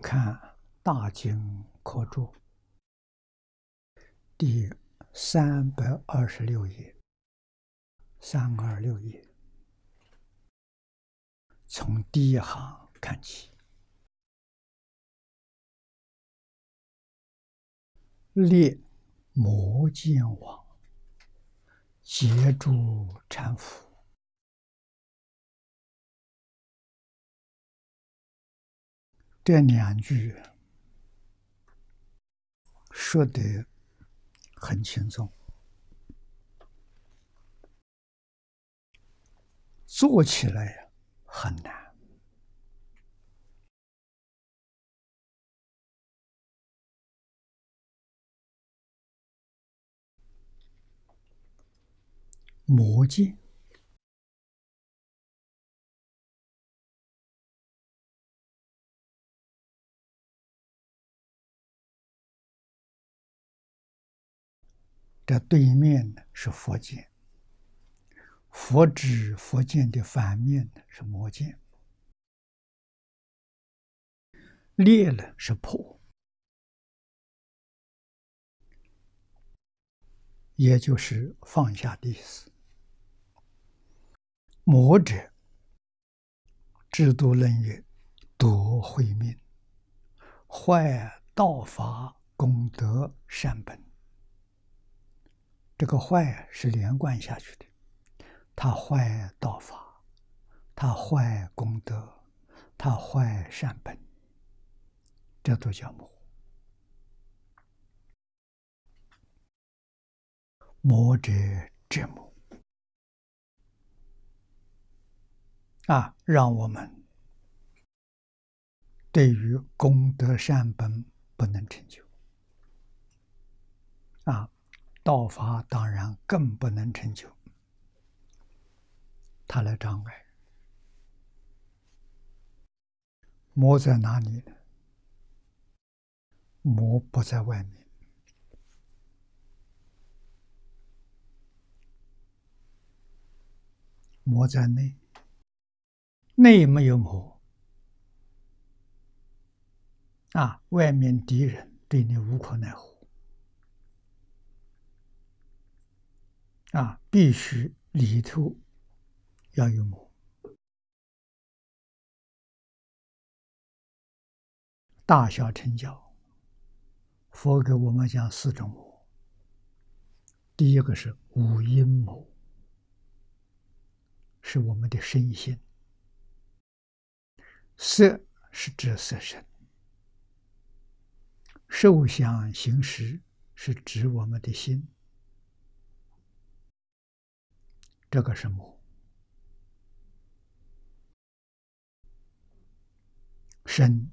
看《大经科注》第三百二十六页，三二六页，从第一行看起。列魔剑王，截住禅服。这两句说得很轻松，做起来很难。魔剑这对面呢是佛剑，佛指佛剑的反面呢是魔剑，裂了是破，也就是放下的意思。魔者，制度论曰：夺慧命，坏道法功德善本。这个坏是连贯下去的，他坏道法，他坏功德，他坏善本，这都叫魔。魔者之魔。啊，让我们对于功德善本不能成就，啊，道法当然更不能成就，它来障碍。魔在哪里呢？魔不在外面，魔在内。内没有魔啊，外面敌人对你无可奈何啊，必须里头要有魔。大小成教，佛给我们讲四种魔，第一个是五阴魔，是我们的身心。色是指色身，受想行识是指我们的心，这个是魔。身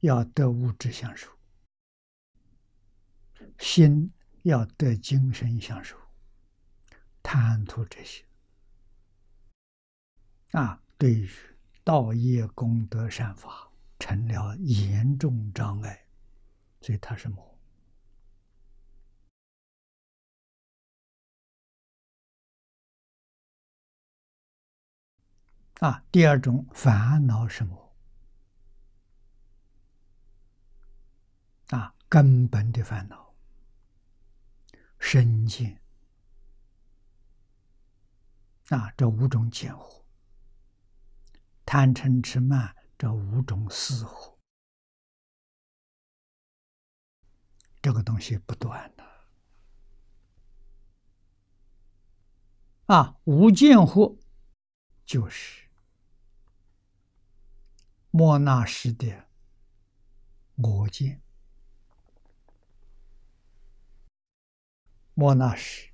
要得物质享受，心要得精神享受，贪图这些啊，对于。道业功德善法成了严重障碍，所以它是魔啊。第二种烦恼是魔啊，根本的烦恼，身见啊，这五种见惑。贪嗔痴慢这五种死火，这个东西不断的啊，无见惑就是莫那时的我见，莫那时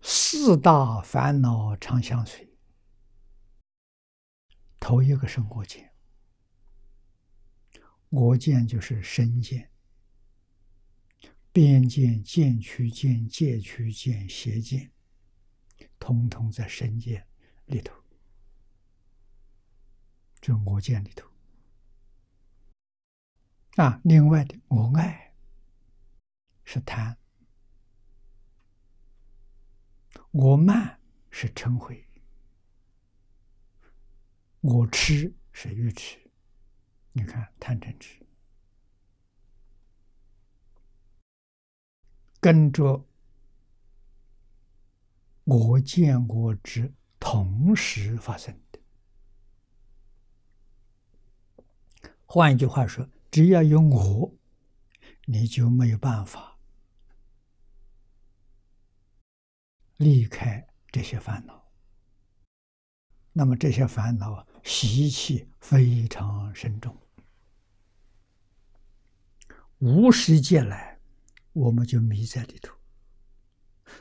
四大烦恼常相随。头一个是我见，我见就是身见、边见、见取见、戒取见、邪见，通通在身见里头，就我见里头。啊，另外的我爱是贪，我慢是嗔恚，我痴是愚痴。你看贪嗔痴，跟着我见我知同时发生的。换一句话说。只要有我，你就没有办法离开这些烦恼。那么这些烦恼习气非常深重，无始劫来，我们就迷在里头，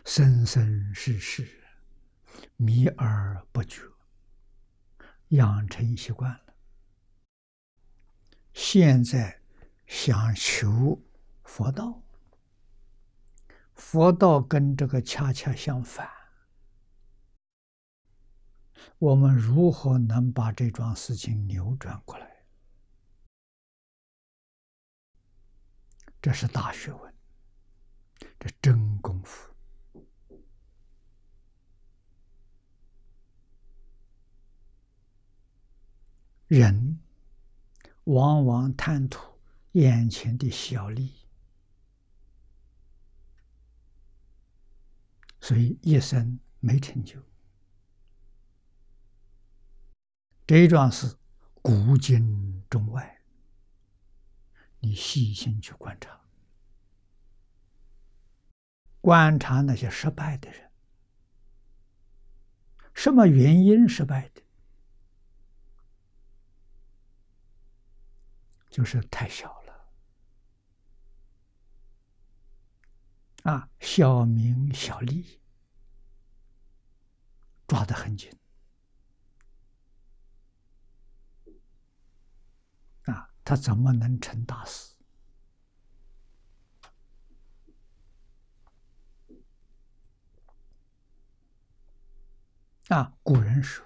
生生世世迷而不觉，养成习惯了。现在想求佛道，佛道跟这个恰恰相反。我们如何能把这桩事情扭转过来？这是大学问，这真功夫。人。往往贪图眼前的小利，所以一生没成就。这一桩是古今中外，你细心去观察，观察那些失败的人，什么原因失败的？就是太小了，啊，小名小利抓得很紧，啊，他怎么能成大事？啊，古人说，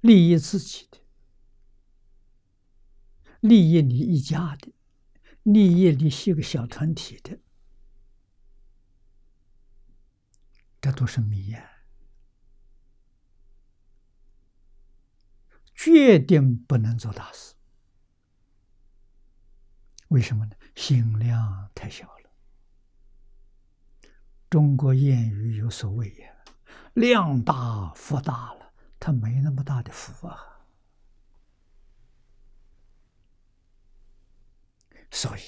利益自己的。利益你一家的，利益你是个小团体的，这都是迷呀，决定不能做大事。为什么呢？心量太小了。中国谚语有所谓呀：“量大福大了。”他没那么大的福啊。所以，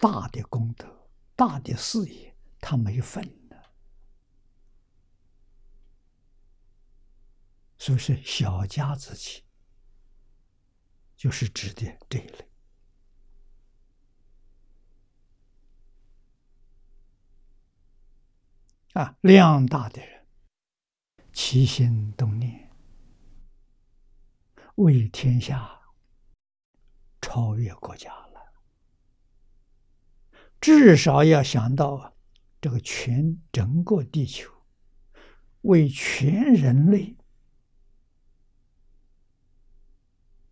大的功德、大的事业，他没份的。所以是小家子气，就是指的这一类。啊，量大的人，起心动念。为天下超越国家了，至少要想到这个全整个地球，为全人类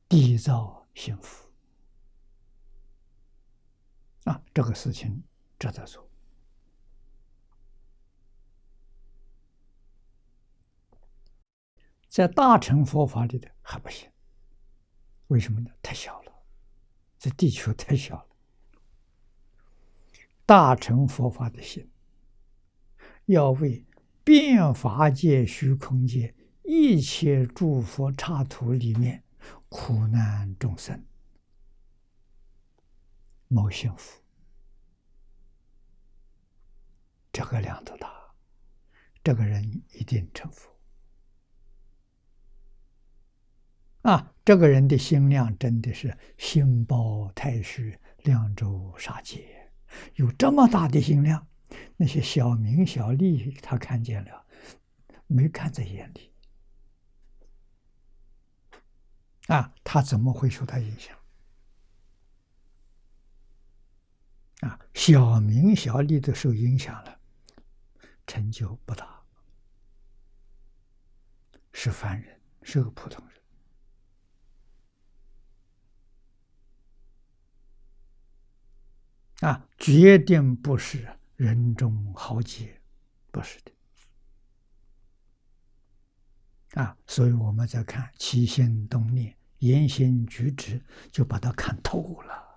缔造幸福啊！这个事情值得做，在大乘佛法里的还不行。为什么呢？太小了，这地球太小了。大乘佛法的心，要为变法界、虚空界一切诸佛刹土里面苦难众生谋幸福，这个量都大，这个人一定成佛。啊，这个人的心量真的是心包太虚，量周杀劫，有这么大的心量，那些小名小利他看见了，没看在眼里。啊，他怎么会受他影响？啊，小名小利都受影响了，成就不大，是凡人，是个普通人。啊，决定不是人中豪杰，不是的。啊，所以我们在看起心动念、言行举止，就把它看透了。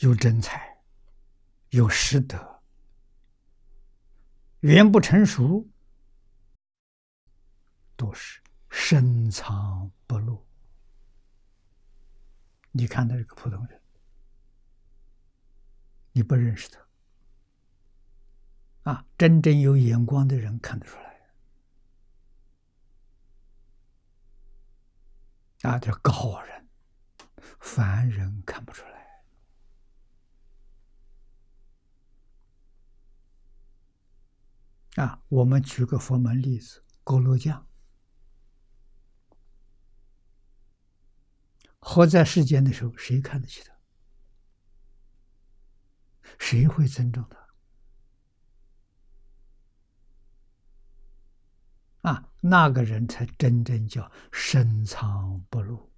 有真才，有实德，缘不成熟，都是深藏不露。你看他这个普通人，你不认识他，啊，真正有眼光的人看得出来，啊，叫高人，凡人看不出来。啊，我们举个佛门例子，锅炉匠活在世间的时候，谁看得起他？谁会尊重他？啊，那个人才真正叫深藏不露。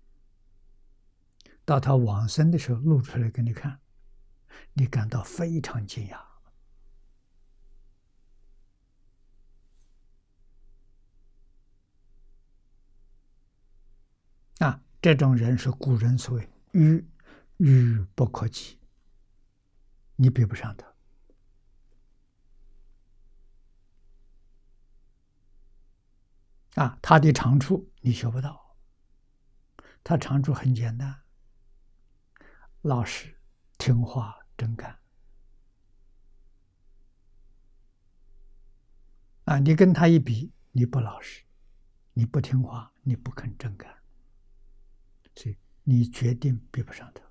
到他往生的时候，露出来给你看，你感到非常惊讶。啊，这种人是古人所谓“愚愚不可及”，你比不上他。啊，他的长处你学不到，他长处很简单：老实、听话、真干。啊，你跟他一比，你不老实，你不听话，你不肯真干。所以你决定比不上他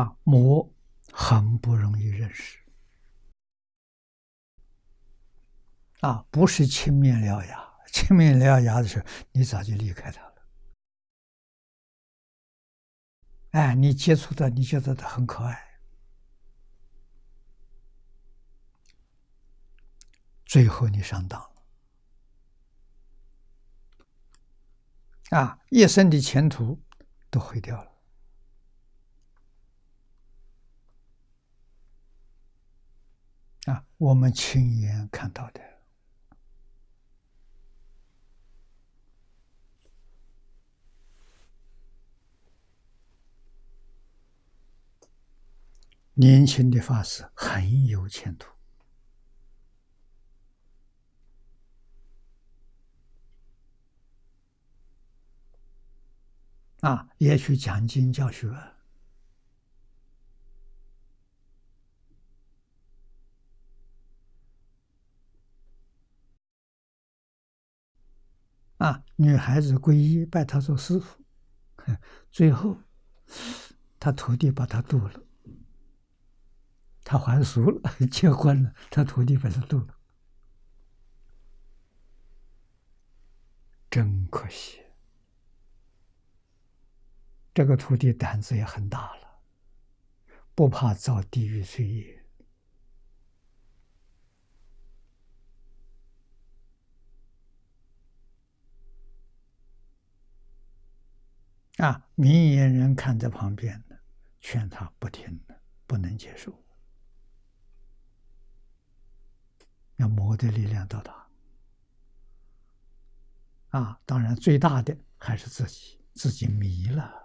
啊！魔很不容易认识啊！不是青面獠牙，青面獠牙的时候，你早就离开他了。哎，你接触的，你觉得他很可爱。最后你上当了，啊，一生的前途都毁掉了。啊，我们亲眼看到的，年轻的法师很有前途。啊，也去讲经教学，啊，女孩子皈依拜他做师傅，最后他徒弟把他渡了，他还俗了，结婚了，他徒弟把他渡了，真可惜。这个徒弟胆子也很大了，不怕遭地狱罪业啊！明眼人看在旁边的，劝他不听的，不能接受。要魔的力量到达啊！当然，最大的还是自己，自己迷了。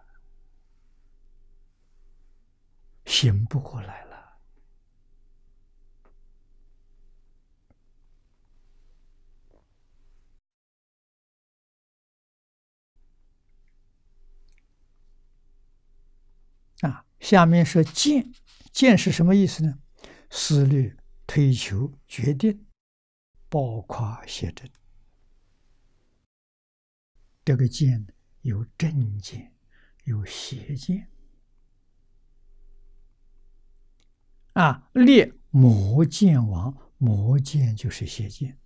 醒不过来了啊！下面说见，见是什么意思呢？思虑、推求、决定，包括写真。这个见有正见，有邪见。啊，列魔剑王，魔剑就是邪剑，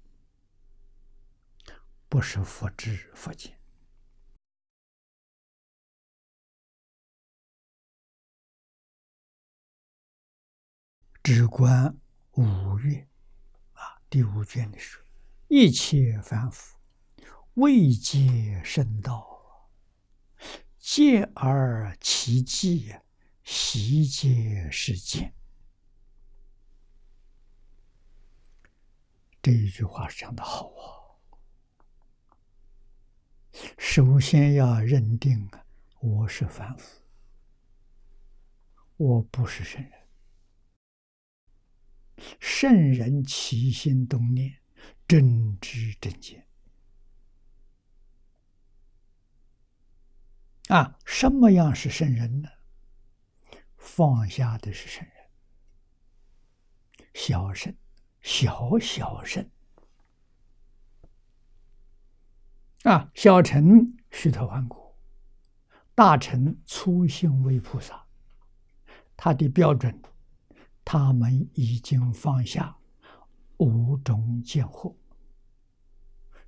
不是佛之佛剑。只观五月，啊，第五卷的时候，一切凡夫未解圣道，见而奇迹，习皆是见。这一句话讲的好啊！首先要认定啊，我是凡夫，我不是圣人。圣人起心动念，真知真见啊！什么样是圣人呢？放下的是圣人，小圣，小小圣啊！小乘虚陀洹果，大乘粗心为菩萨，他的标准。他们已经放下五种见惑，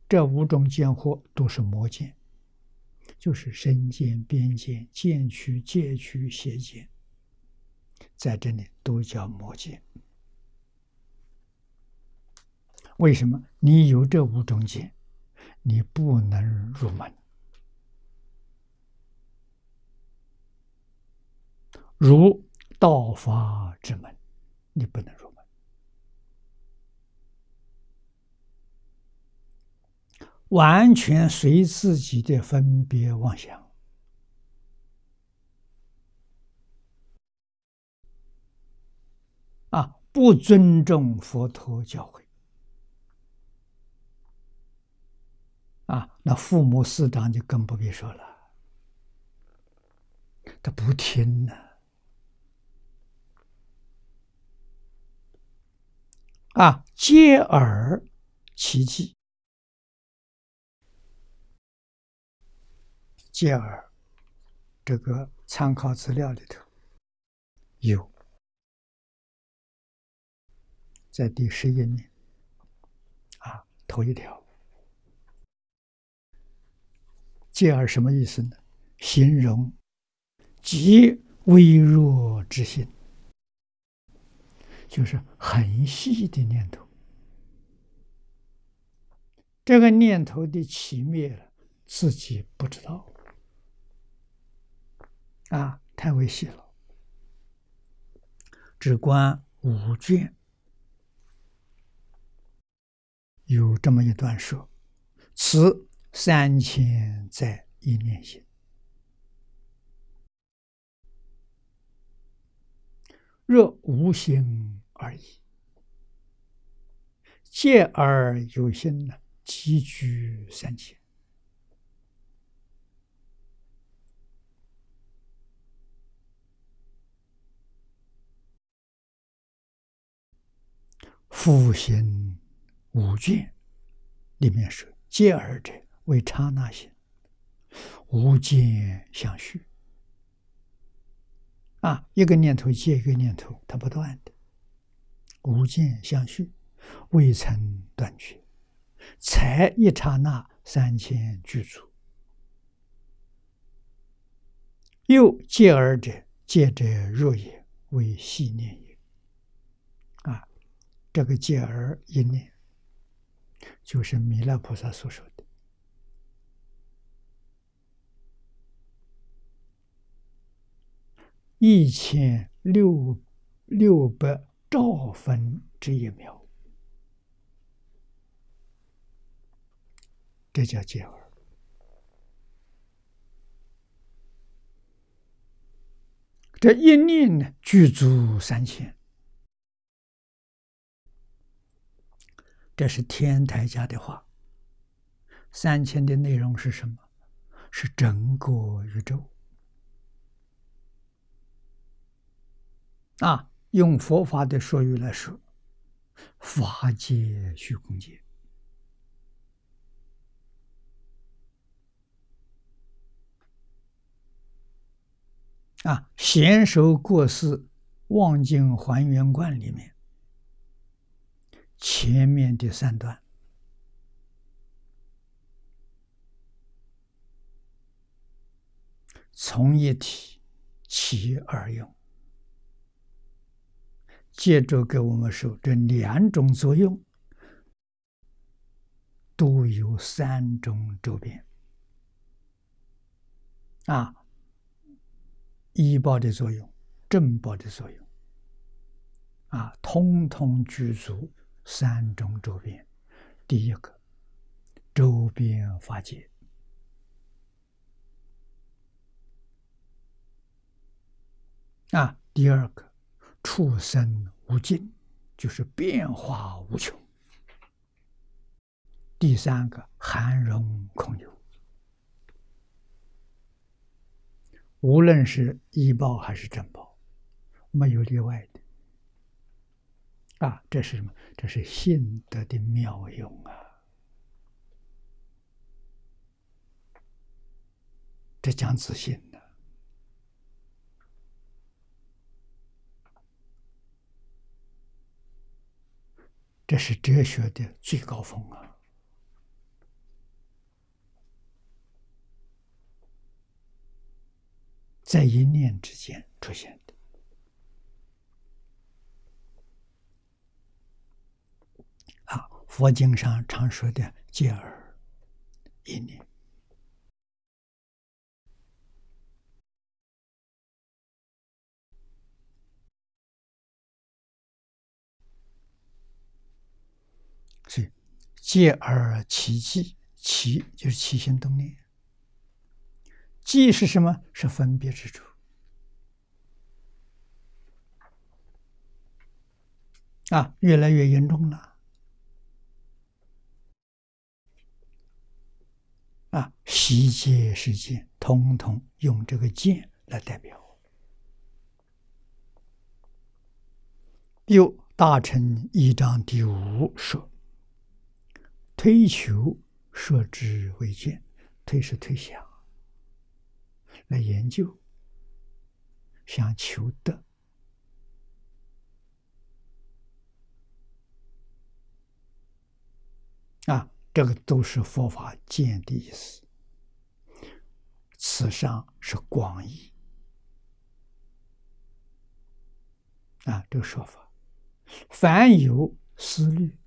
这五种见惑都是魔见，就是身见、边见、见取、戒取、邪见，在这里都叫魔见。为什么？你有这五种见，你不能入门。如道法之门。你不能入门，完全随自己的分别妄想啊！不尊重佛陀教诲啊！那父母师长就更不必说了，他不听呢。啊，接耳奇迹，接耳这个参考资料里头有，在第十一年啊，头一条，接耳什么意思呢？形容极微弱之心。就是很细的念头，这个念头的起灭了，自己不知道，啊，太微细了。只观五卷有这么一段说：“此三千在一念心。”若无心而已，见而有心呢，积聚三千。复行五卷里面说：“见而者为刹那心，无间相续。”啊，一个念头接一个念头，它不断的，无间相续，未曾断绝，才一刹那三千具足。又接而者，接者若也，为细念也。啊，这个接而一念，就是弥勒菩萨所说的。一千六六百兆分之一秒，这叫解耳。这一念呢，具足三千，这是天台家的话。三千的内容是什么？是整个宇宙。啊，用佛法的术语来说，法界虚空界。啊，贤首过世望境还原观里面，前面的三段，从一体起而用。接着给我们说，这两种作用都有三种周边啊，医报的作用、正报的作用啊，通通具足三种周边。第一个，周边法界啊，第二个。畜生无尽，就是变化无穷。第三个含容空有，无论是医报还是正报，没有例外的。啊，这是什么？这是信德的妙用啊！这讲自信。这是哲学的最高峰啊！在一念之间出现的啊，佛经上常说的“戒耳”一念。戒而起寂，起就是起心动念。寂是什么？是分别之处。啊，越来越严重了。啊，习戒是见，通通用这个见来代表。又大乘一章第五说。推求说之为见，推是推想，来研究，想求得啊，这个都是佛法见的意思。此上是广义啊，这个说法，凡有思虑、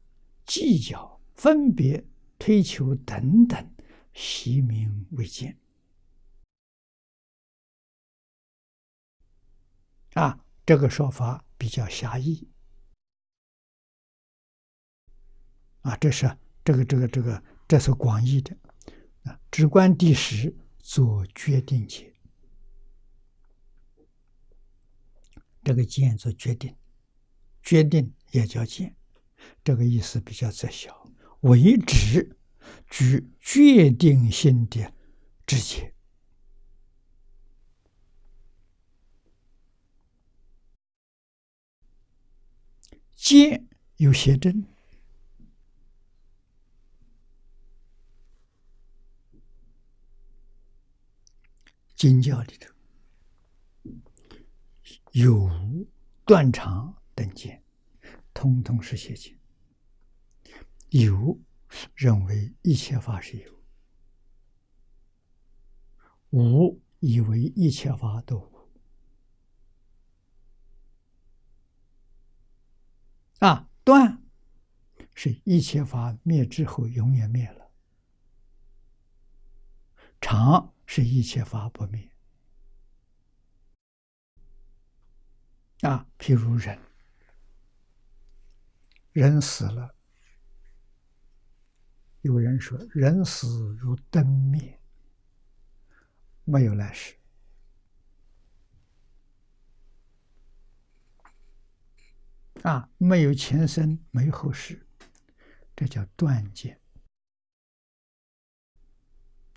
计较。分别推求等等，习名为见。啊，这个说法比较狭义。啊，这是这个这个这个，这是广义的。啊，只观第十做决定解，这个见做决定，决定也叫见，这个意思比较窄小。为止，具决定性的直接。见有邪正，经教里头有断肠等见，通通是邪见。有认为一切法是有，无以为一切法都无。啊，断是一切法灭之后永远灭了，常是一切法不灭。啊，譬如人，人死了。有人说：“人死如灯灭，没有来世啊，没有前生，没有后世，这叫断见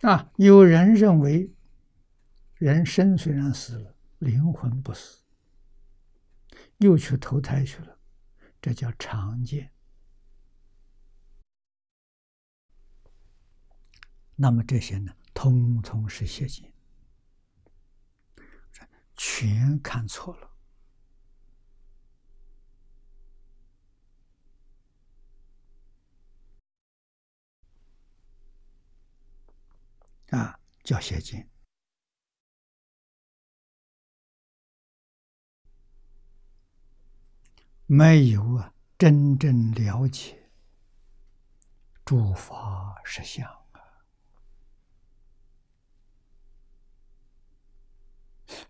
啊。”有人认为，人生虽然死了，灵魂不死，又去投胎去了，这叫常见。那么这些呢，通通是邪见，全看错了。啊，叫邪见。没有啊真正了解诸法实相啊，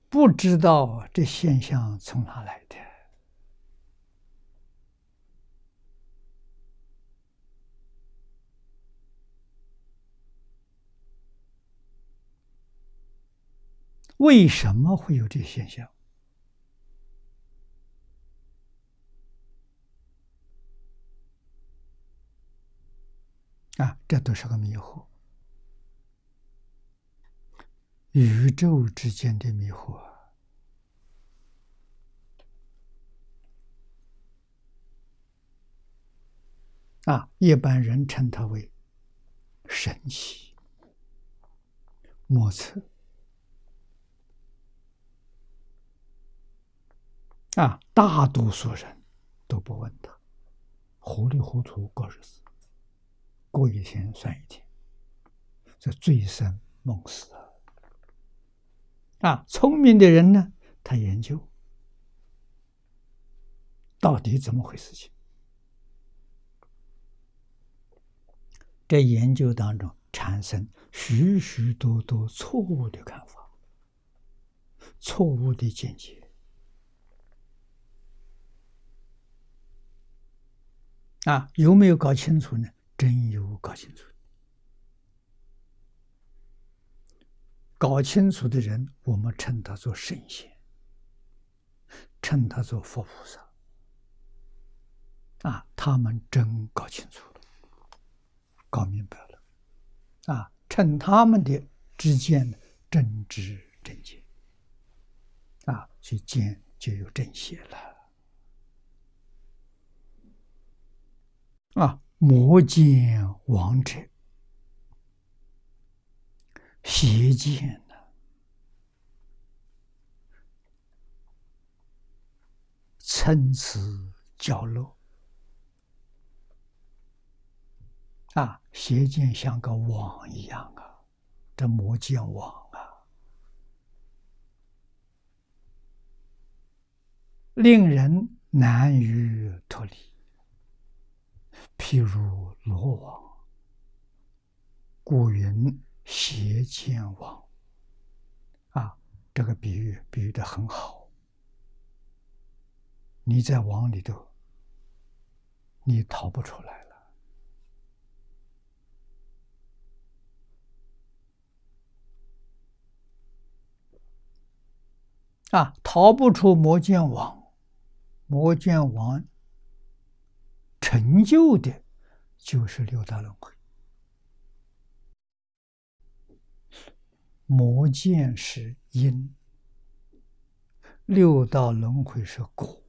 不知道这现象从哪来的。为什么会有这现象？啊，这都是个迷惑，宇宙之间的迷惑啊！一般人称它为神奇莫测。啊，大多数人都不问他，糊里糊涂过日子，过一天算一天，这醉生梦死啊！啊，聪明的人呢，他研究到底怎么回事情，在研究当中产生许许多多错误的看法，错误的见解。啊，有没有搞清楚呢？真有搞清楚。搞清楚的人，我们称他做圣贤，称他做佛菩萨。啊，他们真搞清楚了，搞明白了。啊，称他们的之间真知正见。啊，去见就有正邪了。啊！魔见王者，邪见呢？参差角落啊！邪见像个网一样啊！这魔见网啊，令人难于脱离。譬如罗网，古云邪见网。啊，这个比喻比喻的很好。你在网里头，你逃不出来了。啊，逃不出魔剑网，魔剑网。成就的，就是六道轮回。魔见是因，六道轮回是果。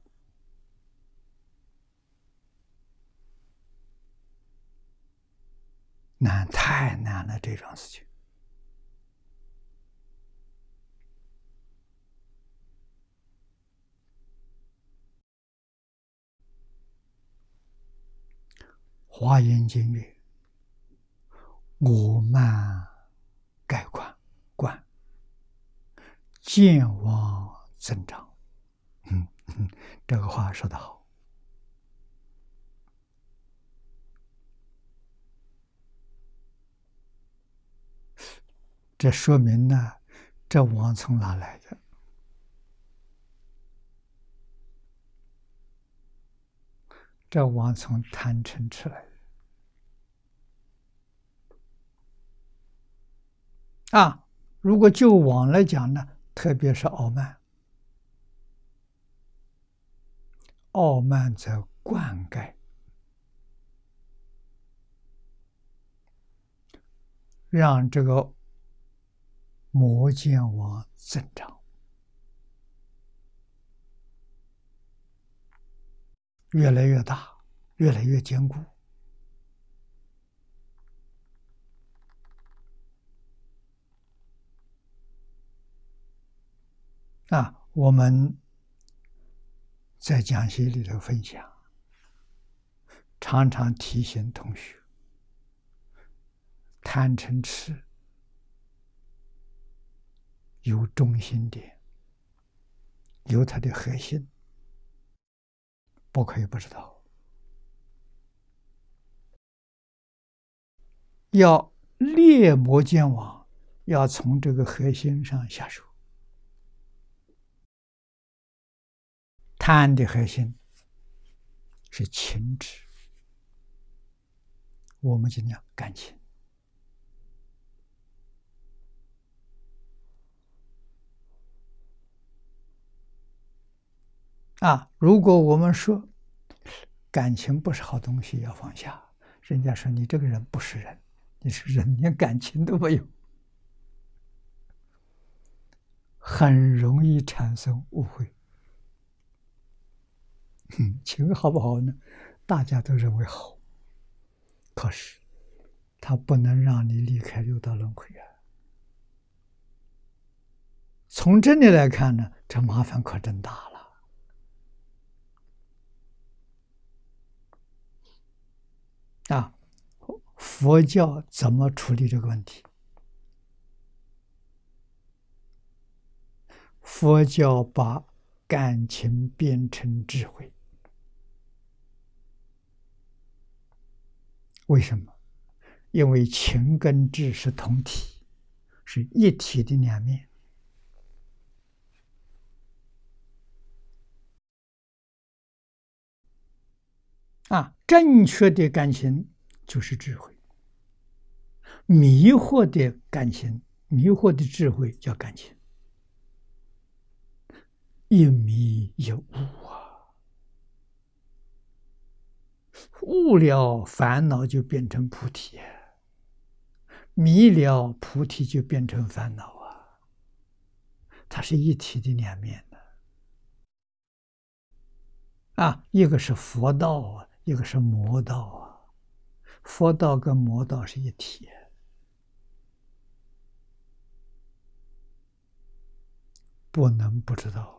难，太难了，这种事情。华严经曰：“我慢盖观观，见妄增长。”嗯，这个话说得好。这说明呢，这王从哪来的？这王从贪嗔痴来。啊，如果就网来讲呢，特别是傲慢，傲慢则灌溉，让这个魔剑王增长，越来越大，越来越坚固。啊，我们在讲习里头分享，常常提醒同学：贪嗔痴有中心点，有它的核心，不可以不知道，要猎魔见网，要从这个核心上下手。贪的核心是情执，我们就讲感情啊。如果我们说感情不是好东西，要放下，人家说你这个人不是人，你是人连感情都没有，很容易产生误会。情好不好呢？大家都认为好，可是他不能让你离开六道轮回啊。从这里来看呢，这麻烦可真大了。啊，佛教怎么处理这个问题？佛教把感情变成智慧。为什么？因为情跟智是同体，是一体的两面。啊，正确的感情就是智慧，迷惑的感情、迷惑的智慧叫感情，一迷一悟啊。悟了烦恼就变成菩提，迷了菩提就变成烦恼啊！它是一体的两面的啊，一个是佛道啊，一个是魔道啊。佛道跟魔道是一体，不能不知道。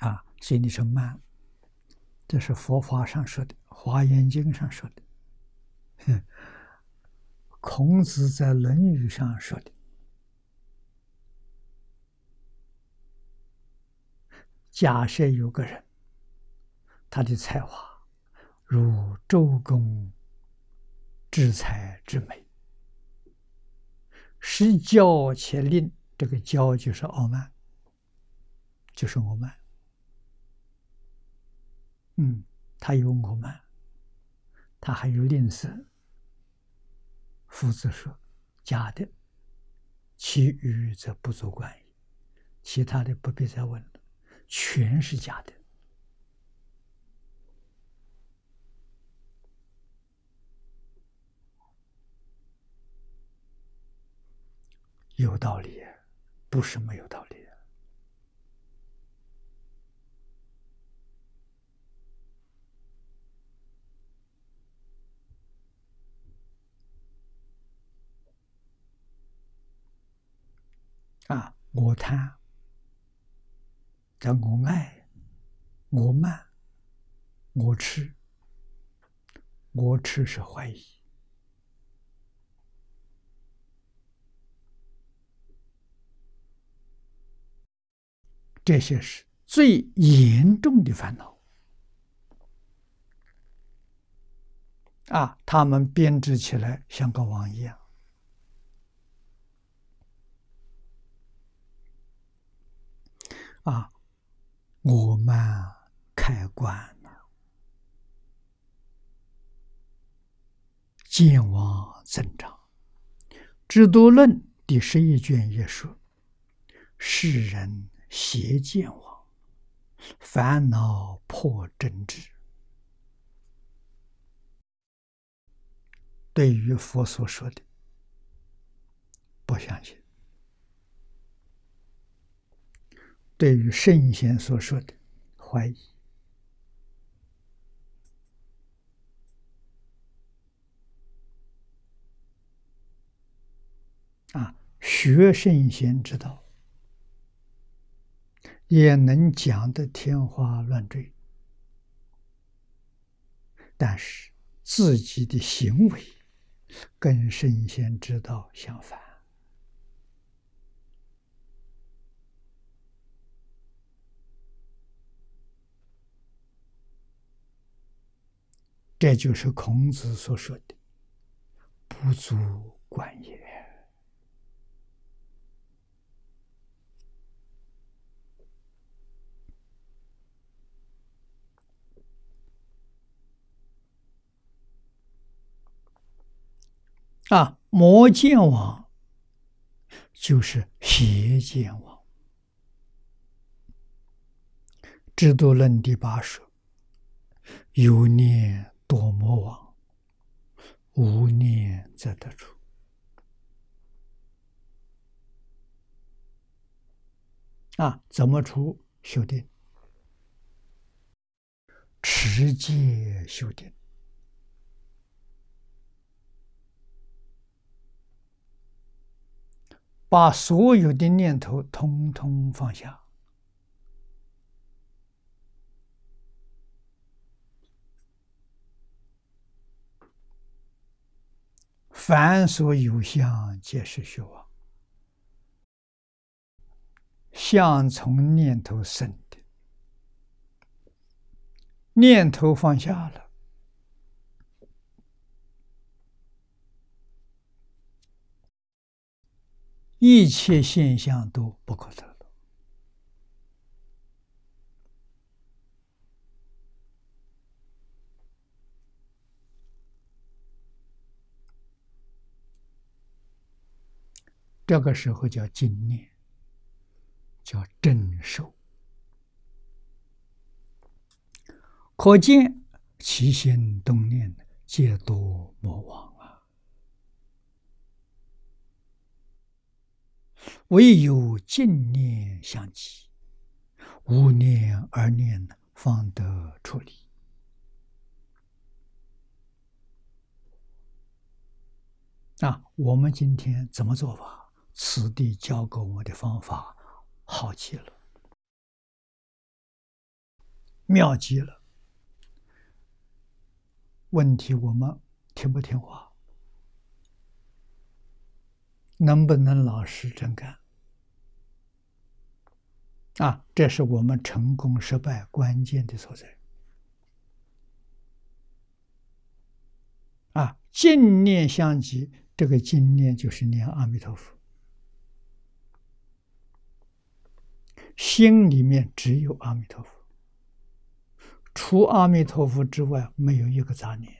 啊，所以你说慢，这是佛法上说的，《华严经》上说的，孔子在《论语》上说的。假设有个人，他的才华如周公之才之美，是骄且吝，这个骄就是傲慢，就是我慢。嗯，他有我们，他还有吝啬。夫子说：“假的，其余则不足观矣。”其他的不必再问了，全是假的。有道理，不是没有道理。啊！我贪，叫我爱，我慢，我吃，我吃是怀疑，这些是最严重的烦恼。啊！他们编织起来像个网一样。啊，我们开关了，见往增长。《制度论》第十一卷也说：“世人邪见往，烦恼破真知。”对于佛所说的，不相信。对于圣贤所说的怀疑啊，学圣贤之道，也能讲得天花乱坠，但是自己的行为跟圣贤之道相反。这就是孔子所说的“不足观也”。啊，魔剑王就是邪见王。制度论第八说：“有念多魔王，无念则得出。”啊，怎么出修定？持戒修定。把所有的念头通通放下，凡所有相，皆是虚妄。相从念头生的，念头放下了。一切现象都不可得了。这个时候叫经念，叫正受。可见其心动念，皆多魔王啊。唯有净念相继，无念而念，方得处理。啊，我们今天怎么做法？此地教给我们的方法好极了，妙极了。问题我们听不听话？能不能老实真干？啊，这是我们成功失败关键的所在。啊，净念相继，这个净念就是念阿弥陀佛，心里面只有阿弥陀佛，除阿弥陀佛之外，没有一个杂念。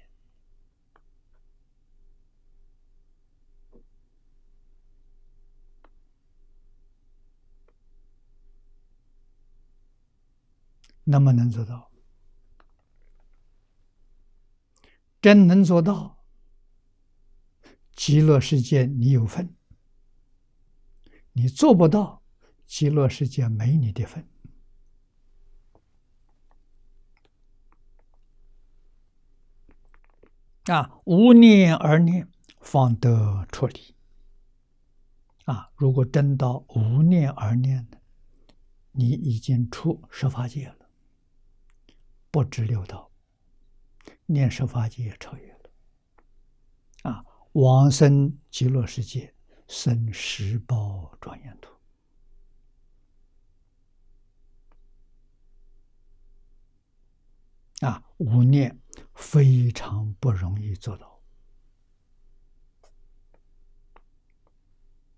能不能做到？真能做到，极乐世界你有份；你做不到，极乐世界没你的份。啊，无念而念，方得出离。啊，如果真到无念而念的，你已经出十法界了。不止六道，念十法界也超越了。啊，往生极乐世界，生十宝庄严土。啊，无念非常不容易做到。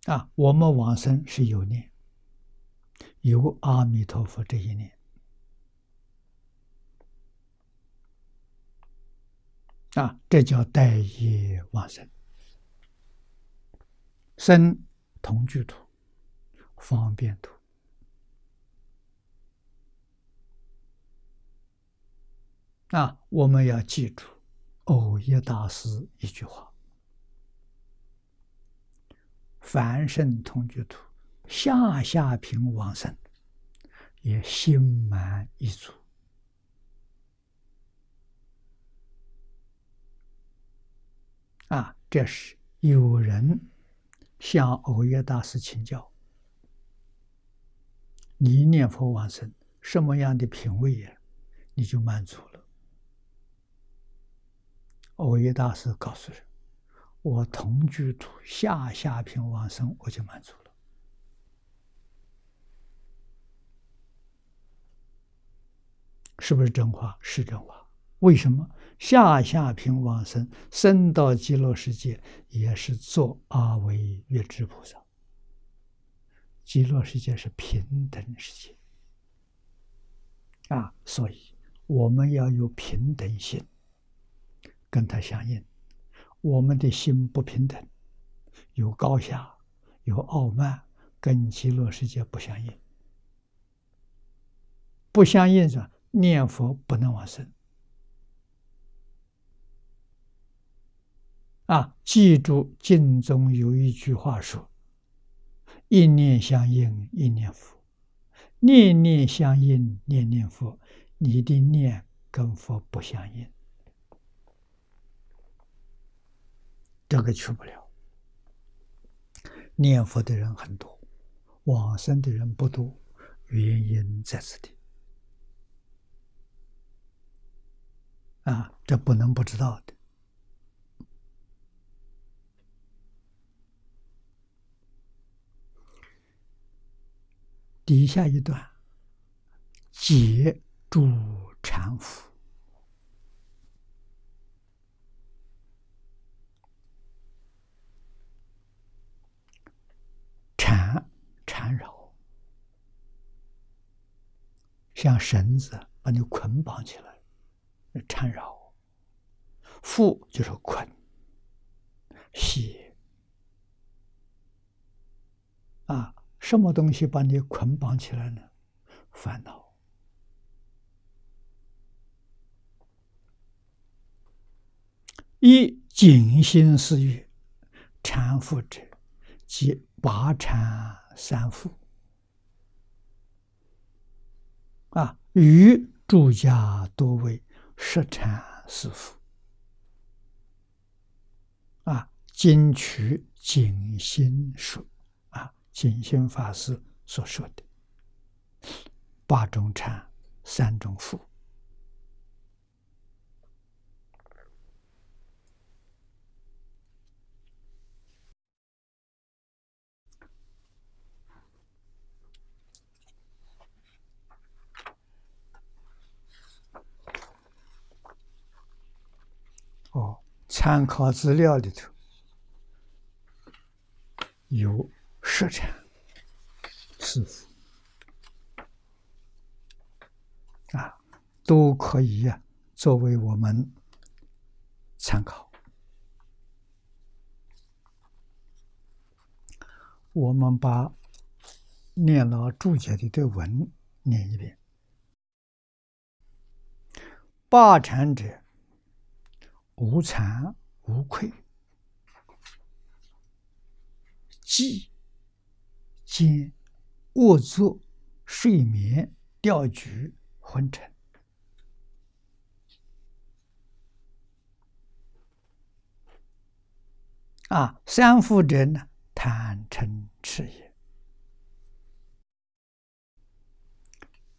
啊，我们往生是有念，有阿弥陀佛这一念。啊，这叫待业往生，生同居土，方便土。啊，我们要记住欧耶大师一句话：凡圣同居土，下下品往生，也心满意足。啊，这是有人向欧耶大师请教：你念佛往生什么样的品位呀？你就满足了。欧耶大师告诉人：我同居土下下品往生，我就满足了。是不是真话？是真话。为什么下下品往生，生到极乐世界也是做阿惟越致菩萨？极乐世界是平等世界啊，所以我们要有平等心，跟他相应。我们的心不平等，有高下，有傲慢，跟极乐世界不相应。不相应是念佛不能往生。啊，记住经中有一句话说：“一念相应一念佛，念念相应念念佛。”你的念跟佛不相应，这个去不了。念佛的人很多，往生的人不多，原因在此地。啊，这不能不知道的。底下一段，解诸禅缚，缠缠绕，像绳子把你捆绑起来。缠绕，缚就是捆、系啊，什么东西把你捆绑起来呢？烦恼。一静心思欲，缠缚者，即八禅三福啊，与诸家多为。十禅四福啊，今取静心说啊，静心法师所说的八种禅，三种福。参考资料里头有十禅师傅啊，都可以呀，作为我们参考。我们把念了注解里的文念一遍：霸禅者。无惭无愧，寂、间、卧坐、睡眠、钓局、昏沉，啊，三福者呢，贪嗔痴也。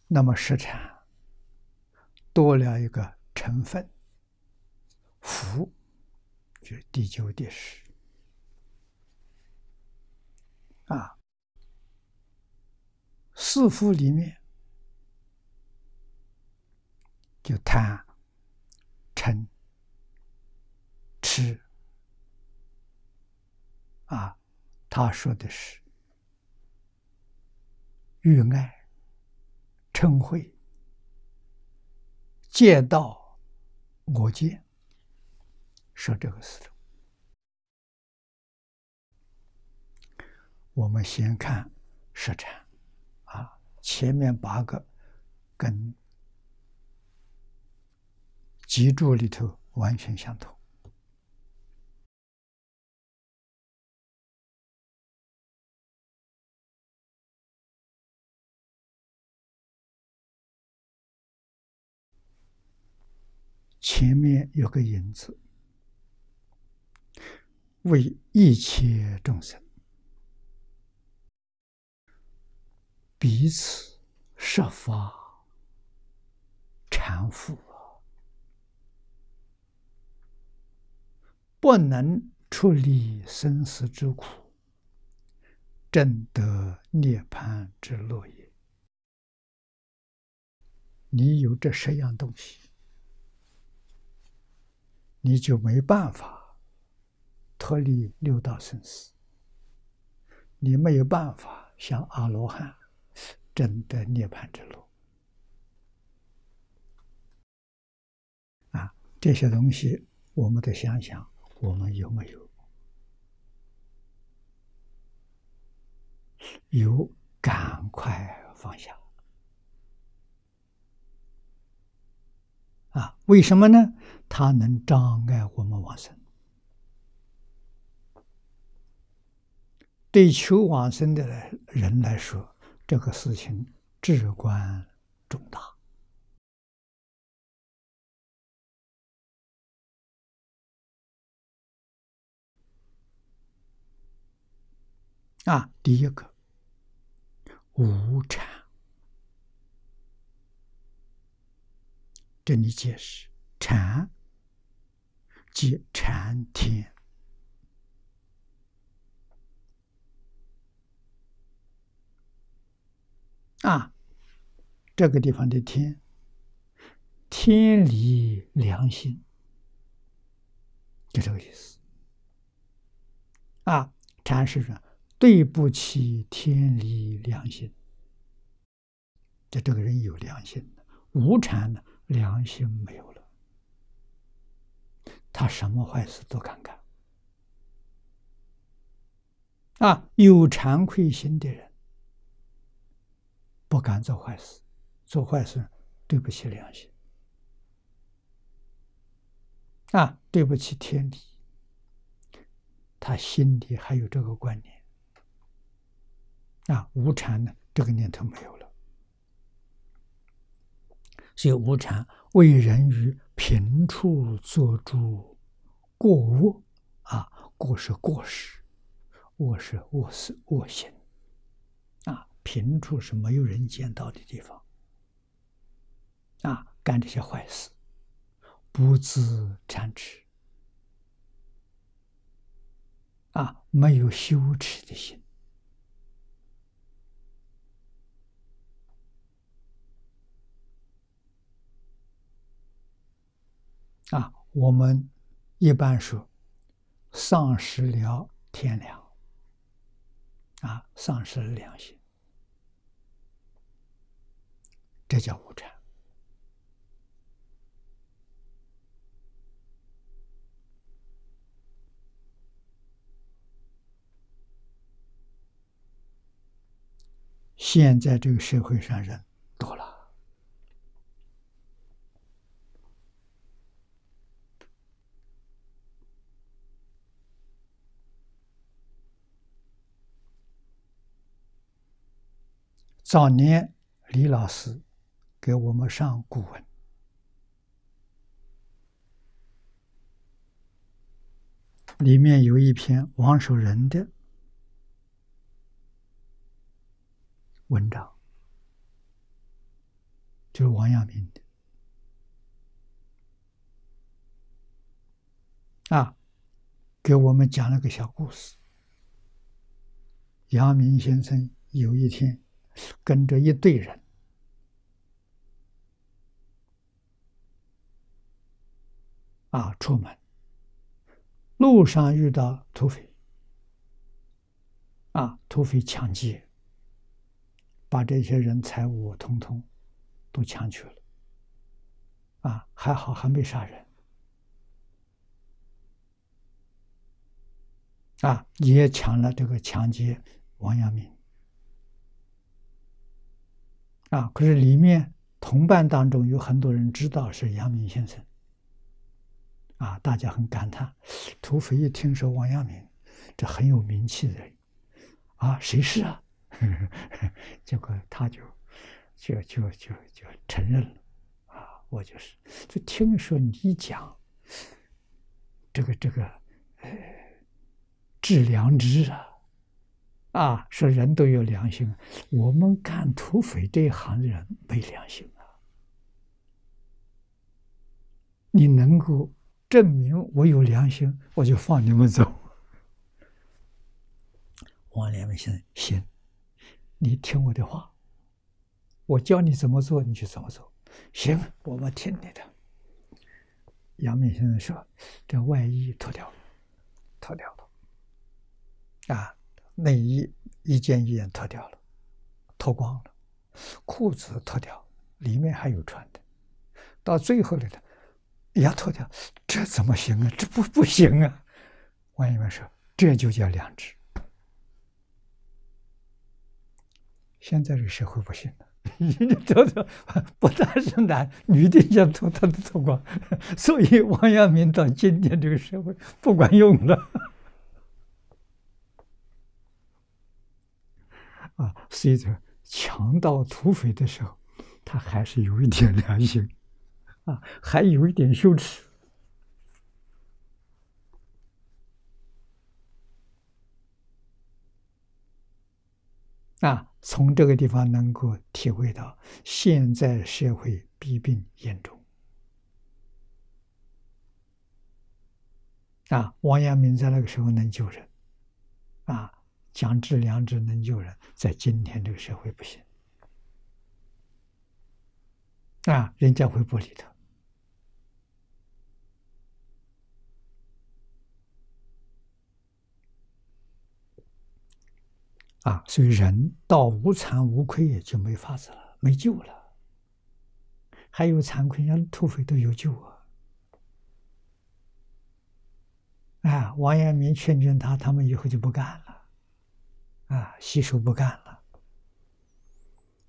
那么时禅多了一个成分。福，就是第九第十啊。四福里面，就贪、嗔、痴啊。他说的是欲爱、嗔恚、见道、我见。说这个四种，我们先看十禅啊，前面八个跟脊柱里头完全相同。前面有个影子。为一切众生彼此设法搀扶，不能出离生死之苦，正得涅槃之乐也。你有这十样东西，你就没办法脱离六道生死，你没有办法像阿罗汉证得涅槃之路。啊，这些东西我们得想想，我们有没有？有，赶快放下。啊，为什么呢？它能障碍我们往生。对求往生的人来说，这个事情至关重大。啊，第一个无禅。这里解释：禅即禅天啊，这个地方的天，天理良心，就这个意思。啊，禅师说对不起天理良心，这这个人有良心的，无禅呢？良心没有了，他什么坏事都敢干。啊，有惭愧心的人不敢做坏事，做坏事对不起良心，啊，对不起天理。他心里还有这个观念，啊，无禅呢，这个念头没有了。所以无常为人于贫处做诸过恶啊，过是过失，恶是恶事恶行。平处是没有人见到的地方？啊，干这些坏事，不自惭耻啊，没有羞耻的心。啊，我们一般说，丧失了天良，啊，丧失了良心，这叫无常。现在这个社会上人多了。早年李老师给我们上古文，里面有一篇王守仁的文章，就是王阳明的啊，给我们讲了个小故事。阳明先生有一天。跟着一队人啊，出门路上遇到土匪啊，土匪抢劫，把这些人财物通通都抢去了啊，还好还没杀人啊，也抢了这个抢劫王阳明。啊！可是里面同伴当中有很多人知道是阳明先生，啊，大家很感叹。土匪一听说王阳明，这很有名气的人，啊，谁是啊？结果他就就就就就承认了，啊，我就是。就听说你讲这个这个，呃，致良知啊。啊，说人都有良心，我们干土匪这一行的人没良心啊！你能够证明我有良心，我就放你们走。王连明先生，行，你听我的话，我教你怎么做，你就怎么做。行，我们听你的。阳明先生说：“这外衣脱掉了，脱掉了，啊，内衣一件一件脱掉了，脱光了，裤子脱掉，里面还有穿的，到最后来的，要脱掉，这怎么行啊？这不不行啊！”王阳明说：“这就叫良知。现在这个社会不行了。”脱脱不但是男，女的想脱他都脱光，所以王阳明到今天这个社会不管用了啊！所以说强盗土匪的时候，他还是有一点良心啊，还有一点羞耻啊。从这个地方能够体会到，现在社会弊病严重。啊，王阳明在那个时候能救人，啊，讲知良知能救人，在今天这个社会不行，啊，人家会不理他。啊，所以人到无惭无愧就没法子了，没救了。还有惭愧，像土匪都有救啊！啊，王阳明劝劝他，他们以后就不干了，啊，洗手不干了。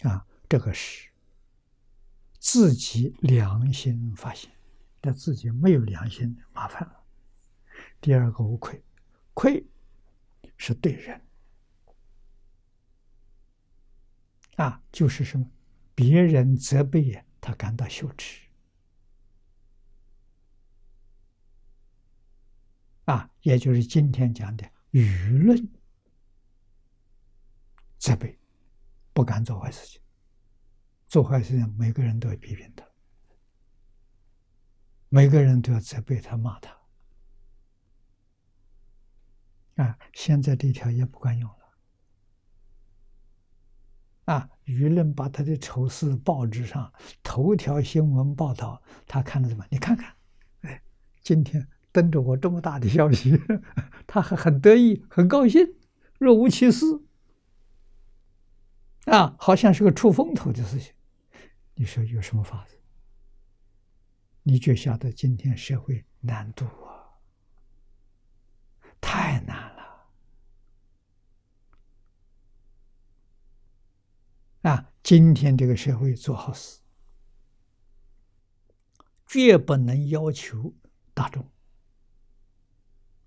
啊，这个是自己良心发现，但自己没有良心，麻烦了。第二个无愧，愧是对人。啊，就是什么？别人责备他感到羞耻。啊，也就是今天讲的舆论责备，不敢做坏事情。做坏事情，每个人都要批评他，每个人都要责备他、骂他。啊，现在这条也不管用了。啊！舆论把他的丑事报纸上头条新闻报道，他看了什么？你看看，哎，今天登着我这么大的消息，他还很得意、很高兴，若无其事。啊，好像是个出风头的事情。你说有什么法子？你就晓得今天社会难度啊，太难了。啊，今天这个社会做好事，绝不能要求大众，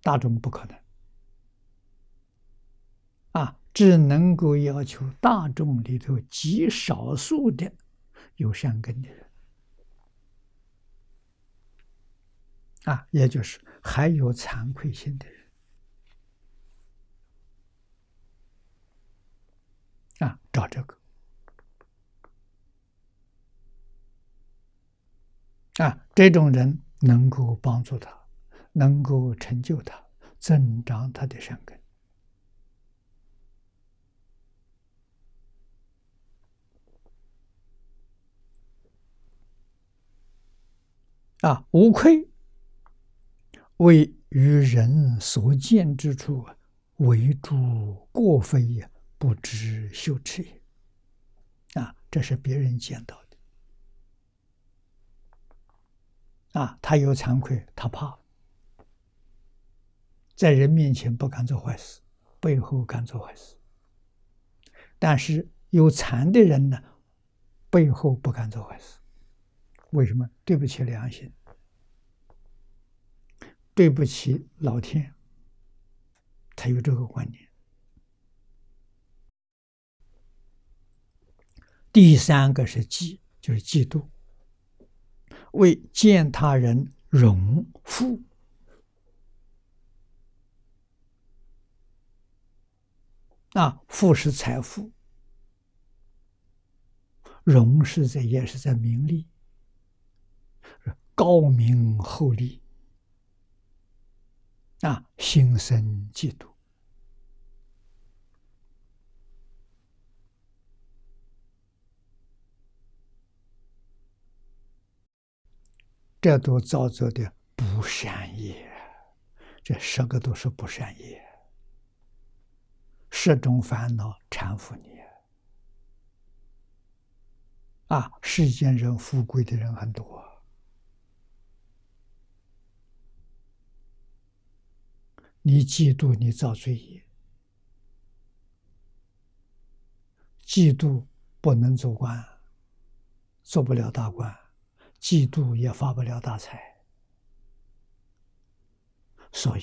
大众不可能。啊，只能够要求大众里头极少数的有善根的人，啊，也就是还有惭愧心的人，啊，找这个。啊，这种人能够帮助他，能够成就他，增长他的善根。啊，无愧为于人所见之处为诸过非，不知羞耻也。啊，这是别人见到的。啊，他有惭愧，他怕，在人面前不敢做坏事，背后敢做坏事。但是有残的人呢，背后不敢做坏事，为什么？对不起良心，对不起老天，他有这个观念。第三个是嫉，就是嫉妒。为见他人荣富啊，富是财富，荣是在也是在名利，高名厚利。啊，心生嫉妒。这都造作的不善业，这十个都是不善业，十种烦恼缠缚你。啊，世间人富贵的人很多，你嫉妒你造罪业，嫉妒不能做官，做不了大官，嫉妒也发不了大财，所以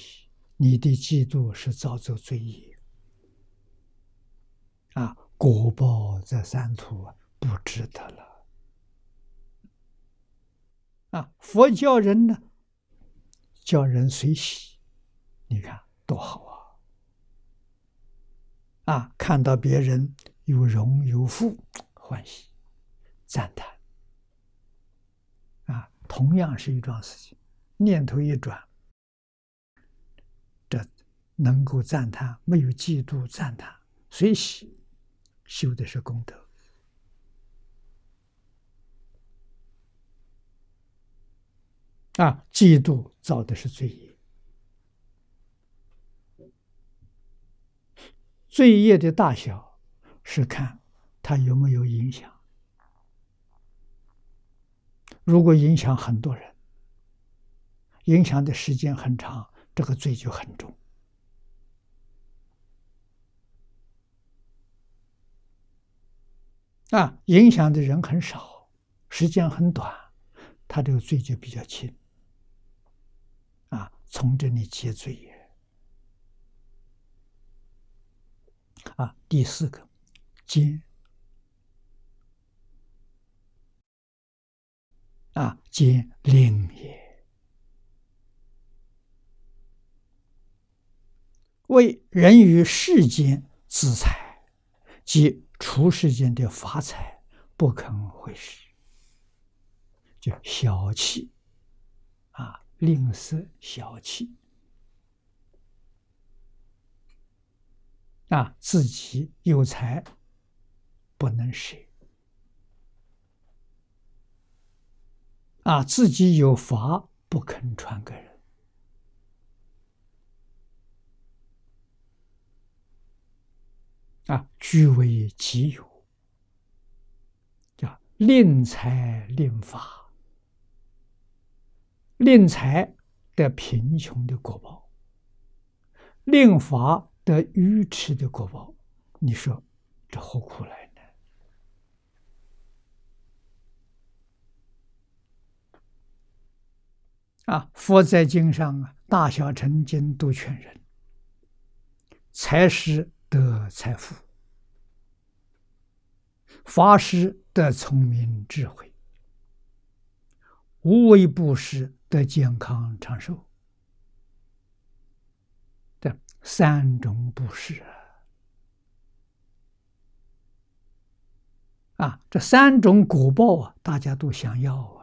你的嫉妒是造作罪业，啊，果报在三途。不值得了啊！佛教人呢，叫人随喜，你看多好啊！啊，看到别人有荣有富，欢喜赞叹，同样是一桩事情，念头一转，这能够赞叹，没有嫉妒赞叹，随喜，修的是功德。啊，嫉妒造的是罪业，罪业的大小是看它有没有影响。如果影响很多人，影响的时间很长，这个罪就很重。啊，影响的人很少，时间很短，他这个罪就比较轻。啊从这里结罪也啊！第四个，奸啊，皆令也，为人于世间自财，即出世间的发财，不肯回施，就小气啊。吝啬小气。啊，自己有财不能舍。啊，自己有法不肯传给人。啊，据为己有，叫吝财吝法。令财得贫穷的果报，令法得愚痴的果报，你说这何苦来呢？啊，佛在经上啊，大小乘经都劝人：财师得财富，法师得聪明智慧，无为布施。得健康长寿，这三种布施啊，啊，这三种果报啊，大家都想要，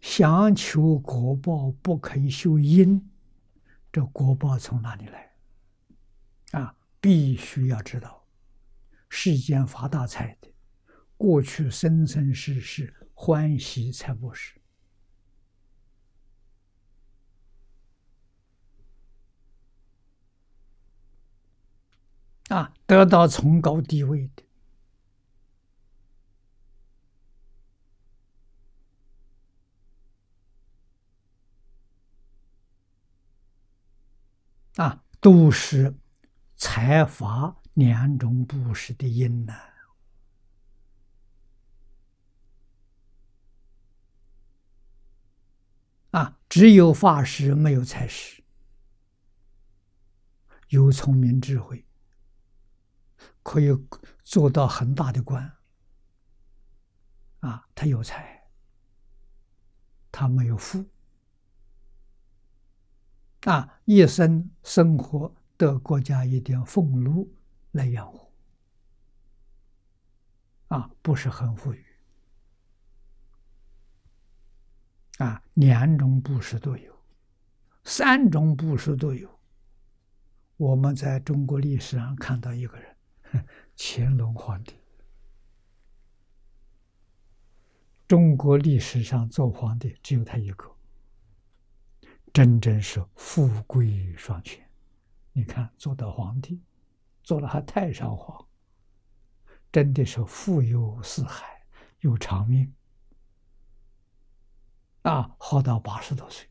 想求果报不肯修因，这果报从哪里来？啊，必须要知道，世间发大财的，过去生生世世欢喜财布施。啊，得到崇高地位的啊，都是财法两种布施的因呢。啊，只有法师没有财师，有聪明智慧。可以做到很大的官，啊，他有财，他没有富，啊，一生生活得国家一点俸禄来养活，啊，不是很富裕，啊，两种布施都有，三种布施都有，我们在中国历史上看到一个人。乾隆皇帝。中国历史上做皇帝只有他一个，真正是富贵双全。你看，做到皇帝，做了还太上皇，真的是富有四海，又长命，啊，活到八十多岁，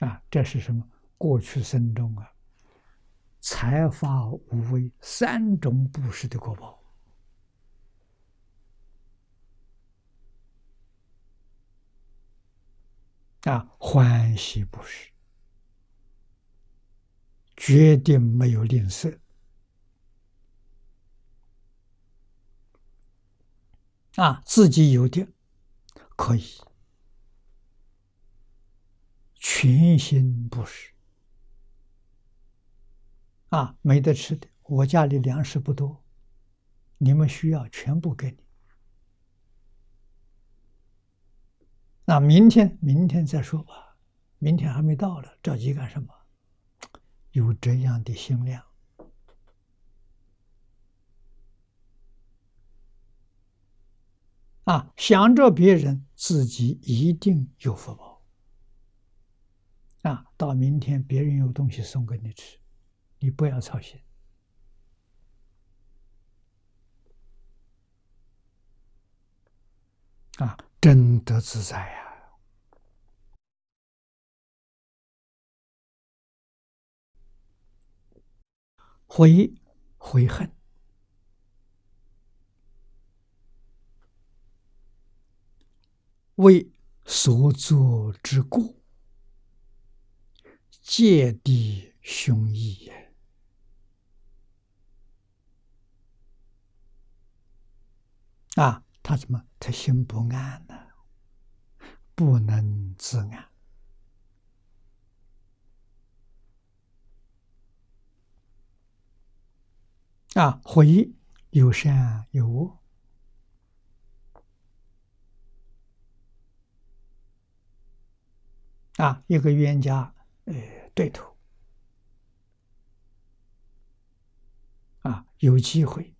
啊，这是什么？过去生中啊，财发无为三种布施的果报。啊，欢喜不是，决定没有吝啬。啊，自己有的可以全心不是。啊，没得吃的，我家里粮食不多，你们需要全部给你。那明天，明天再说吧。明天还没到了，着急干什么？有这样的心量啊！想着别人，自己一定有福报啊！到明天，别人有东西送给你吃，你不要操心啊！真得自在呀！悔悔恨，为所作之过，芥蒂凶义也。啊，他怎么？他心不安呢？不能自安。啊，回忆有善有恶啊，一个冤家，呃，对头啊，有机会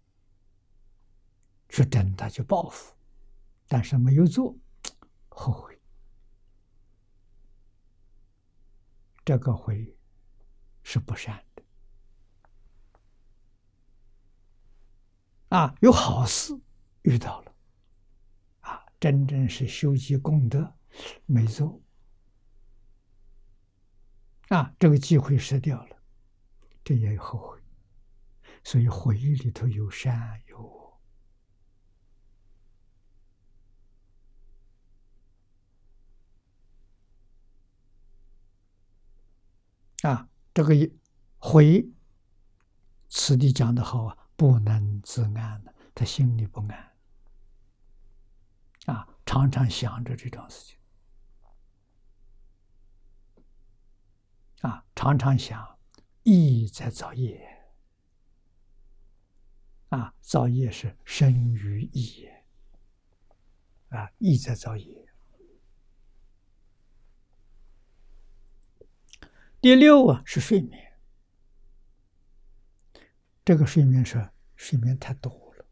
去等他去报复，但是没有做，后悔，这个悔是不善的。啊，有好事遇到了，啊，真正是修积功德没做，啊，这个机会失掉了，这也有后悔，所以回忆里头有善有恶，啊，这个回，此地讲的好啊。不能自安的，他心里不安，啊，常常想着这种事情，啊，常常想，意在造业，啊，造业是生于意，啊，意在造业。第六啊，是睡眠。这个睡眠是睡眠太多了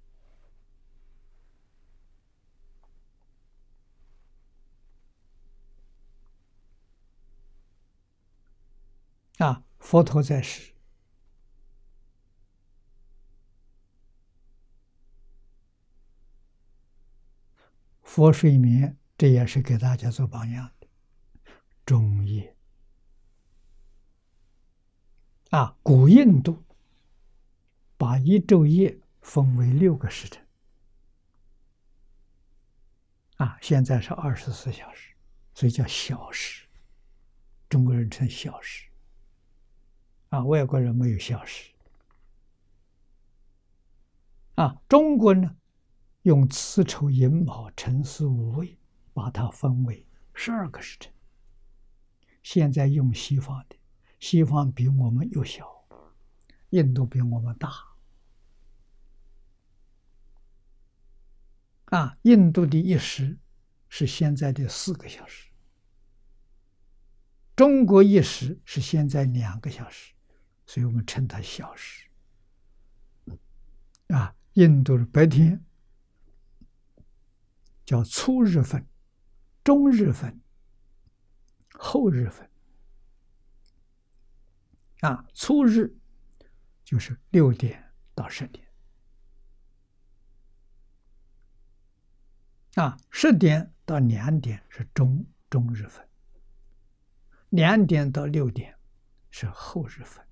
啊！佛陀在世，佛睡眠，这也是给大家做榜样的。中夜啊，古印度。把一昼夜分为六个时辰，啊，现在是二十四小时，所以叫小时。中国人称小时，啊，外国人没有小时。啊，中国呢，用丝绸、银毛、辰巳午未，把它分为十二个时辰。现在用西方的，西方比我们又小。印度比我们大，啊，印度的一时是现在的四个小时，中国一时是现在两个小时，所以我们称它小时。啊，印度的白天叫初日分、中日分、后日分。啊，初日就是六点到十点，啊，十点到两点是中中日分，两点到六点是后日分。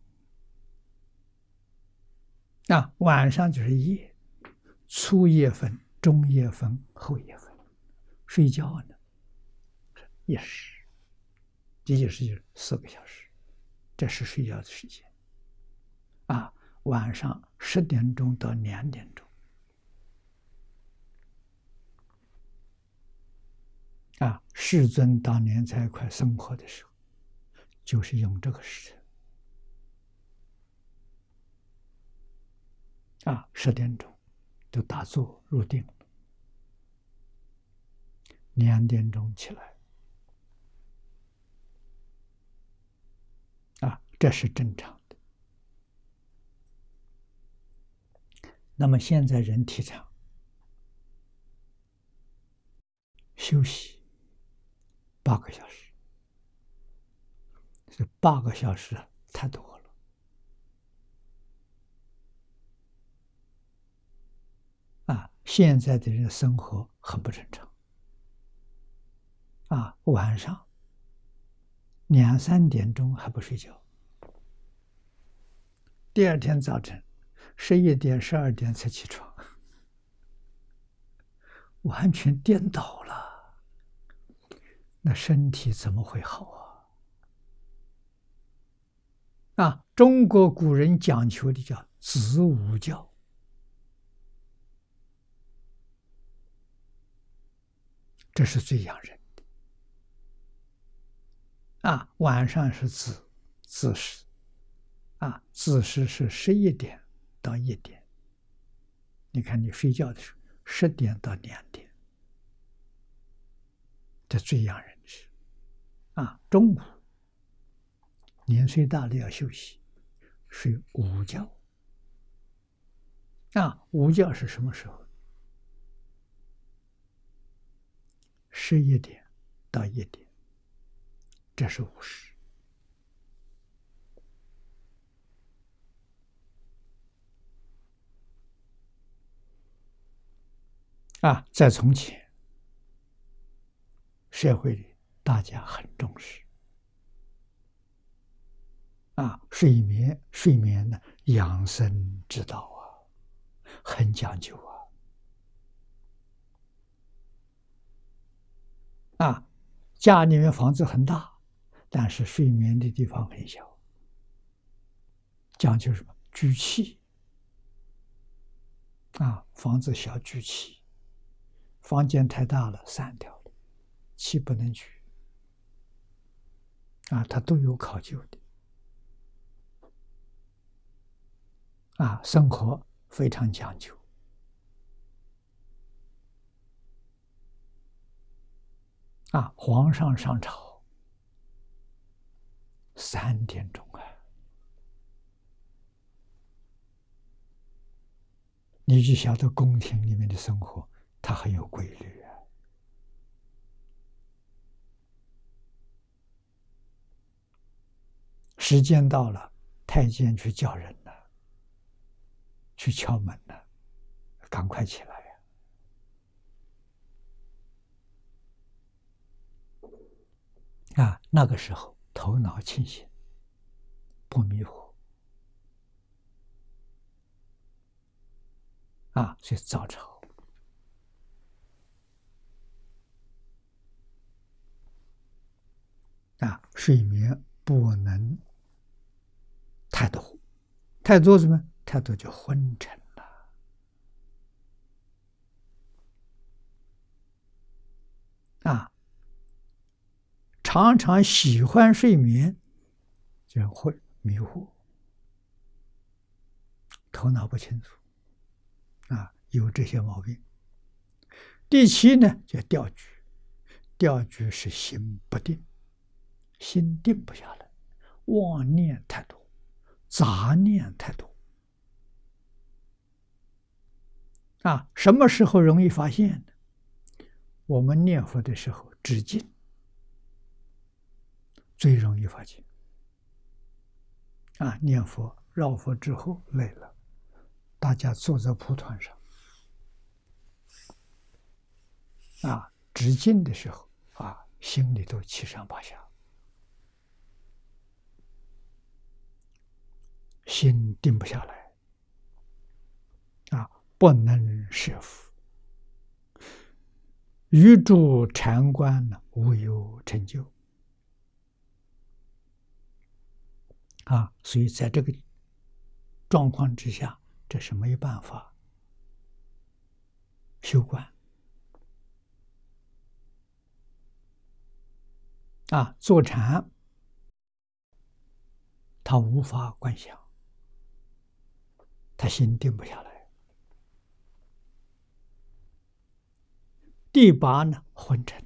啊，晚上就是夜，初夜分、中夜分、后夜分。睡觉呢，也是，这就是四个小时，这是睡觉的时间。啊，晚上十点钟到两点钟。啊，世尊当年在一块生活的时候，就是用这个时辰。啊，十点钟就打坐入定，两点钟起来，啊，这是正常的。那么现在人提倡休息八个小时，这八个小时太多了啊。现在的人生活很不正常，啊，晚上两三点钟还不睡觉，第二天早晨十一点、十二点才起床，完全颠倒了，那身体怎么会好啊？啊，中国古人讲求的叫子午觉。这是最养人的啊！晚上是子子时，啊，子时是十一点到一点。你看你睡觉的时候，十点到两点，这最养人的是啊。中午年岁大了要休息，睡午觉。啊，午觉是什么时候？十一点到一点，这是午时。啊，在从前，社会里大家很重视啊，睡眠睡眠呢，养生之道啊，很讲究啊。啊，家里面房子很大，但是睡眠的地方很小，讲究什么？聚气。啊，房子小聚气，房间太大了散掉了，气不能聚。啊，它都有考究的。啊，生活非常讲究。啊，皇上上朝三点钟啊，你就晓得宫廷里面的生活，它很有规律啊。时间到了，太监去叫人了，去敲门了，赶快起来呀。啊，那个时候头脑清醒，不迷糊，啊，所以早朝啊，睡眠不能太多，太多什么？太多就昏沉了，啊。常常喜欢睡眠，就会迷糊，头脑不清楚，啊，有这些毛病。第七呢，叫掉举，掉举是心不定，心定不下来，妄念太多，杂念太多。啊，什么时候容易发现呢？我们念佛的时候止静，最容易发现。啊，念佛绕佛之后累了，大家坐在蒲团上，啊，止静的时候啊，心里头七上八下，心定不下来，啊，不能设伏。欲住禅观呢，无有成就啊！所以在这个状况之下，这是没有办法修观啊。坐禅，他无法观想，他心定不下来。第八呢，昏沉，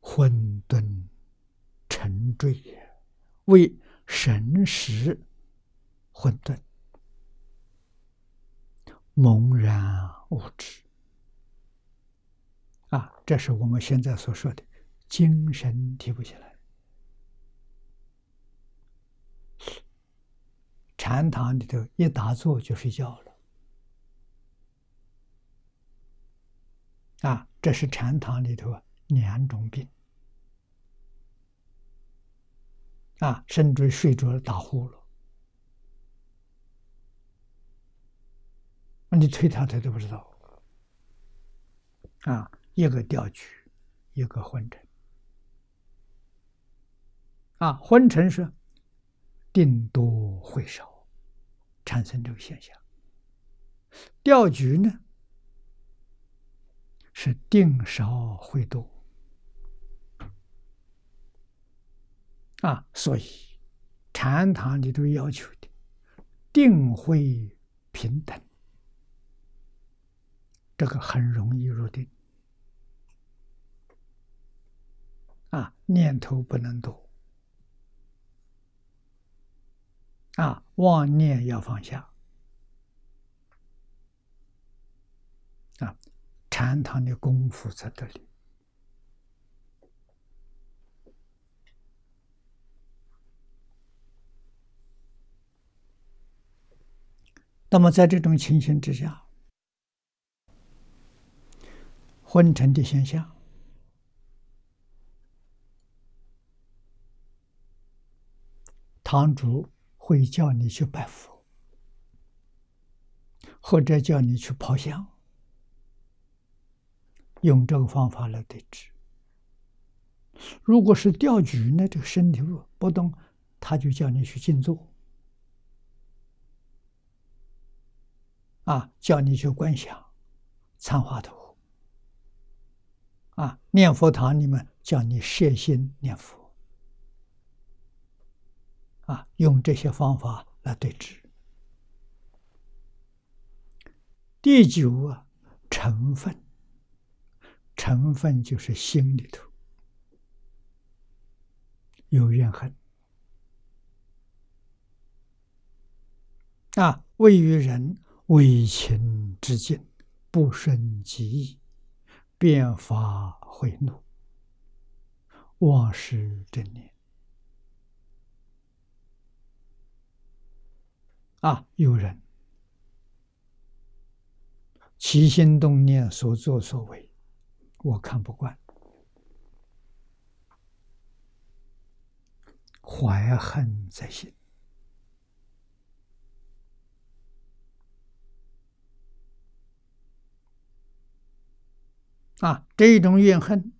混沌沉坠，为神识混沌，茫然无知。啊，这是我们现在所说的精神提不起来。禅堂里头一打坐就睡觉了。啊，这是禅堂里头两种病。啊，甚至睡着了打呼噜，你推他他都不知道。啊，一个掉举，一个昏沉。啊，昏沉是定多会少，产生这个现象。掉举呢？是定少会多啊，所以禅堂里头要求的定慧平等，这个很容易入定啊，念头不能多啊，妄念要放下啊。禅堂的功夫在这里。那么，在这种情形之下，昏沉的现象，堂主会叫你去拜佛，或者叫你去抛香。用这个方法来对治。如果是钓局呢，这个身体不不动，他就叫你去静坐，啊，叫你去观想、参话头，啊，念佛堂里面叫你摄心念佛，啊，用这些方法来对治。第九啊，成分。成分就是心里头有怨恨啊，为于人为情之境，不顺己意，变法悔怒，忘失正念啊，有人起心动念，所作所为。我看不惯，怀恨在心啊！这种怨恨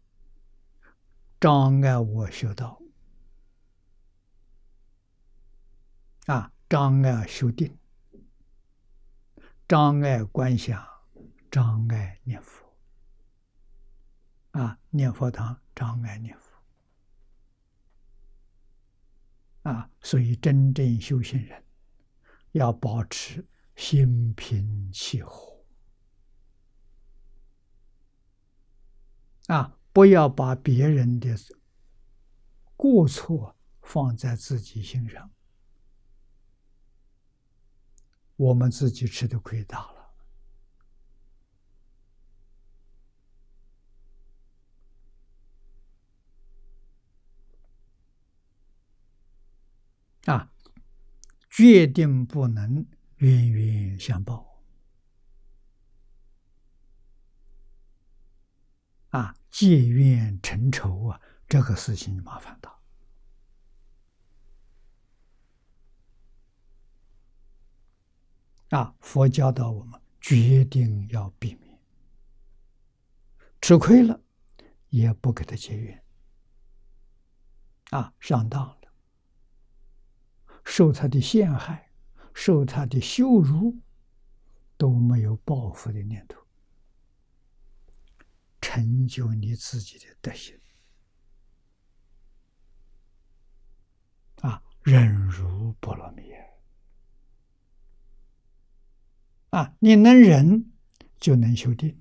障碍我修道啊，障碍修定，障碍观想，障碍念佛。啊，念佛堂障碍念佛。啊，所以真正修行人要保持心平气和。啊，不要把别人的过错放在自己心上，我们自己吃的亏大了。啊，决定不能冤冤相报。啊，借怨成仇啊，这个事情麻烦大。啊。佛教导我们，决定要避免吃亏了，也不给他结怨啊，上当了。受他的陷害，受他的羞辱，都没有报复的念头，成就你自己的德行啊！忍辱波罗蜜啊！你能忍，就能修定，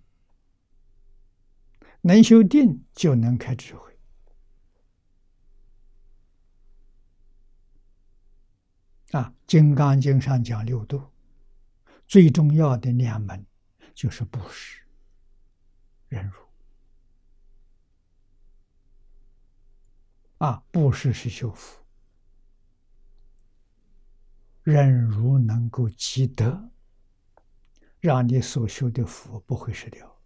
能修定就能开智慧。啊，《金刚经》上讲六度，最重要的两门就是布施、忍辱。啊，布施是修福，忍辱能够积德，让你所修的福不会失掉。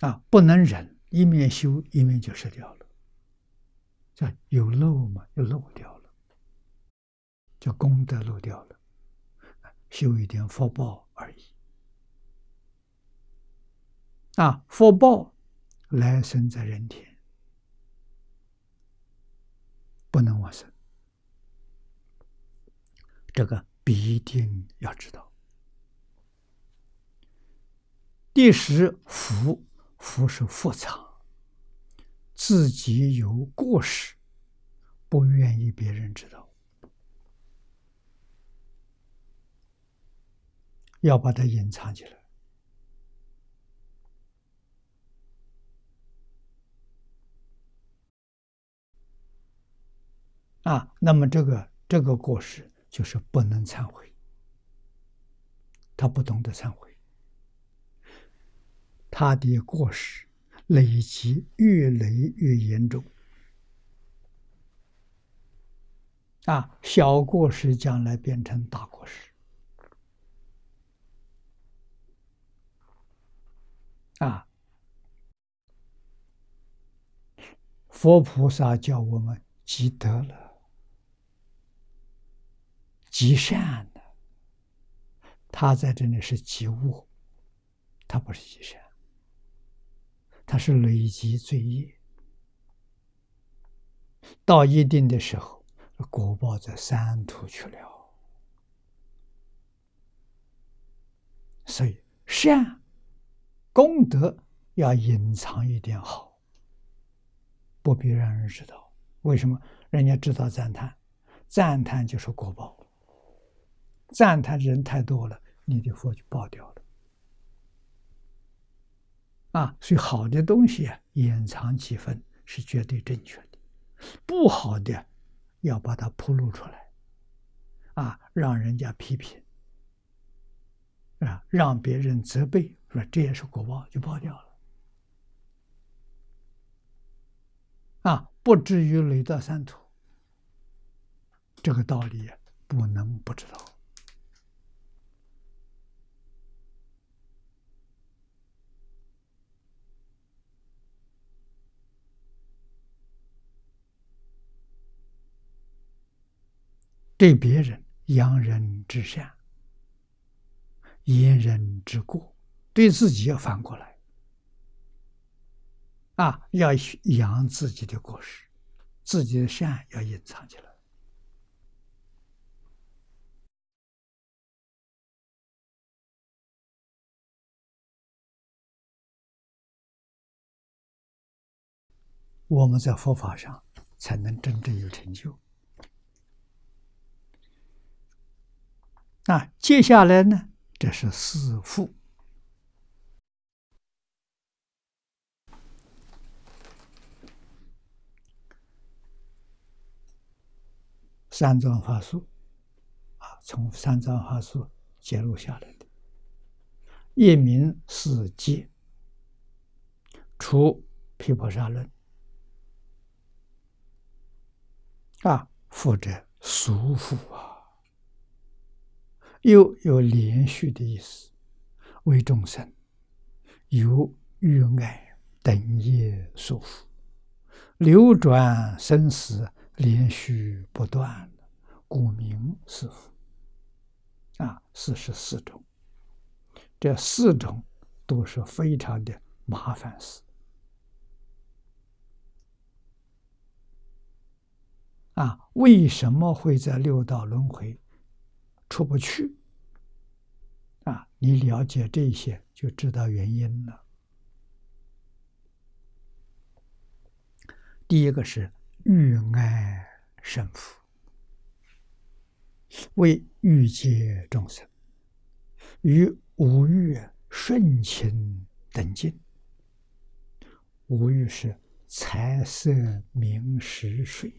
啊，不能忍，一面修一面就失掉了。这有漏嘛，就漏掉了，叫功德漏掉了，修一点福报而已。啊，福报来生在人天，不能往生，这个必定要知道。第十福，福是复藏。自己有过失，不愿意别人知道，要把它隐藏起来啊。那么，这个这个过失就是不能忏悔，他不懂得忏悔，他的过失。累积越累越严重，啊，小过失将来变成大过失，啊，佛菩萨叫我们积德了，积善的，他在这里是积恶，他不是积善。他是累积罪业，到一定的时候，果报在三途去了。所以善功德要隐藏一点好，不必让人知道。为什么？人家知道赞叹，赞叹就是果报，赞叹人太多了，你的佛就爆掉了。啊，所以好的东西啊，掩藏几分是绝对正确的；不好的，要把它铺露出来，啊，让人家批评，啊，让别人责备，说这也是果报，就爆掉了。啊，不至于累到三途，这个道理不能不知道。对别人扬人之善，言人之过，对自己要反过来，啊，要扬自己的过失，自己的善要隐藏起来。我们在佛法上才能真正有成就。啊，接下来呢？这是四父三藏法术啊，从三藏法术揭露下来的。一名四戒，除毗婆沙论啊，福者俗福啊，又有连续的意思，为众生有欲爱等业束缚，流转生死连续不断，故名是福。啊，四十四种，这四种都是非常的麻烦事。啊，为什么会在六道轮回出不去？啊，你了解这些就知道原因了。第一个是欲爱胜福，为欲界众生与五欲顺情等境。五欲是财色名食睡。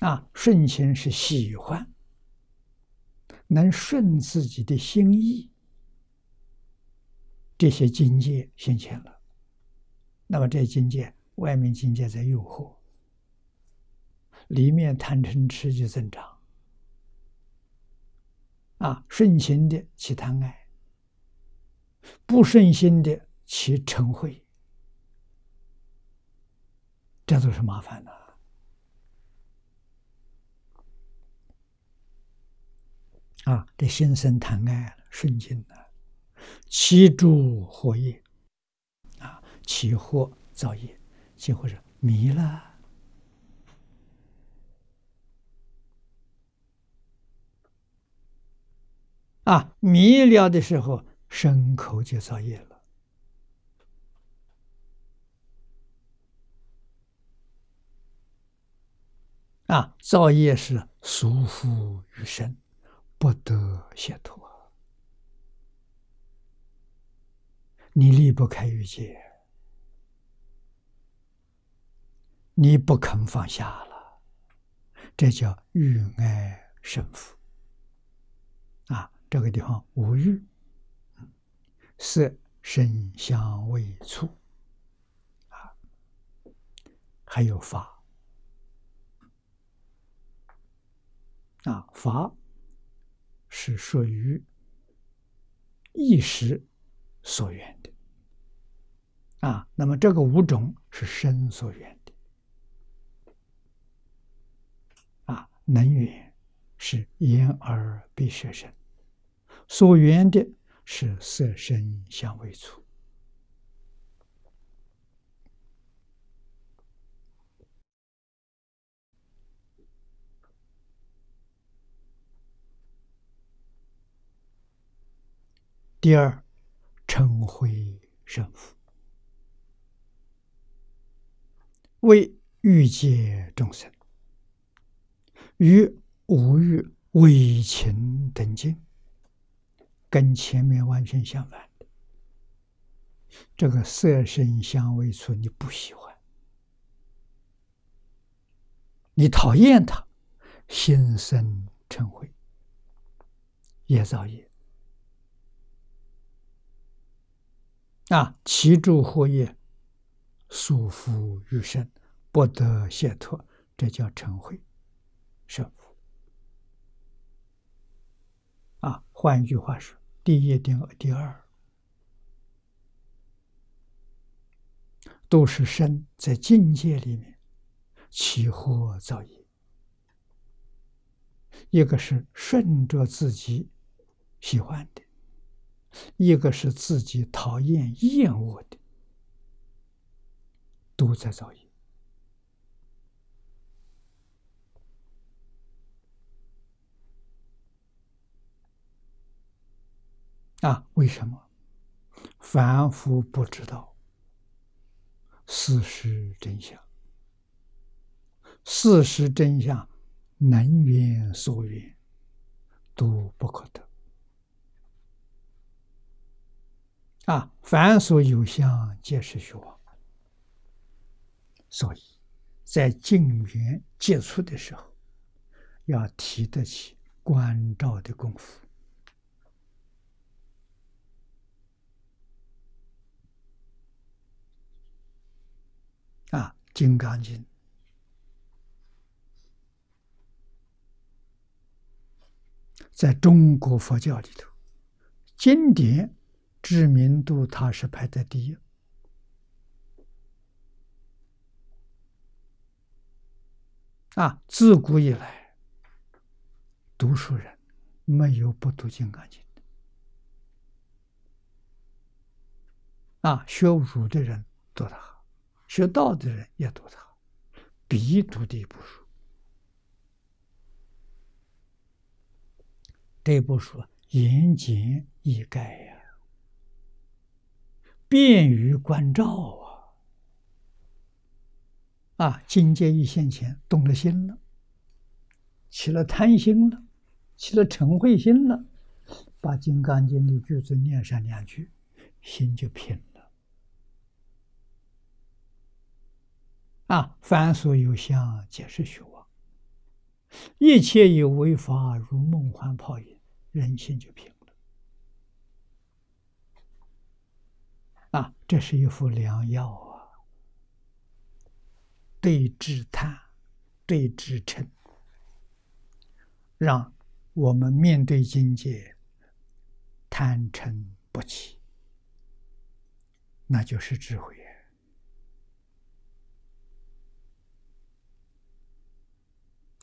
啊，顺情是喜欢，能顺自己的心意，这些境界现前了。那么这境界，外面境界在诱惑，里面贪嗔痴就增长。啊，顺情的起贪爱，不顺心的起嗔恚，这都是麻烦的。啊，这心生贪爱顺境的，起诸惑业，啊，起惑造业，起惑是迷了，啊，迷了的时候，牲口就造业了，啊，造业是束缚于身。不得解脱，你离不开欲界，你不肯放下了，这叫欲爱胜负。啊，这个地方无欲，色、声、香、味、触，啊，还有法，啊，法。是属于意识所缘的。啊，那么这个五种是身所缘的。啊，能缘是眼耳鼻舌身，所缘的是色声香味触。第二，嗔恚胜负，为欲界众生与无欲为情等境，跟前面完全相反。这个色身香味触你不喜欢，你讨厌它，心生嗔恚，也造业。啊，其诸惑业束缚于身，不得解脱，这叫嗔恚胜负。啊，换一句话说，第一定第二，都是身在境界里面起惑造业，一个是顺着自己喜欢的。一个是自己讨厌、厌恶的，都在造业啊？为什么？凡夫不知道事实真相，事实真相能缘所缘都不可得。啊，凡所有相，皆是虚妄。所以，在境缘接触的时候，要提得起关照的功夫。啊，《金刚经》在中国佛教里头，经典知名度它是排在第一。啊，自古以来，读书人没有不读《金刚经》的。啊，学儒的人读得好，学道的人也读得好，必读的一部书。这部书言简意赅呀，便于关照啊。啊，境界一现前，动了心了，起了贪心了，起了嗔恚心了，把《金刚经》的句子念上两句，心就平了。啊，凡所有相，皆是虚妄；一切有为法，如梦幻泡影，人心就平。啊，这是一副良药啊！对治贪，对治嗔，让我们面对境界贪嗔不起，那就是智慧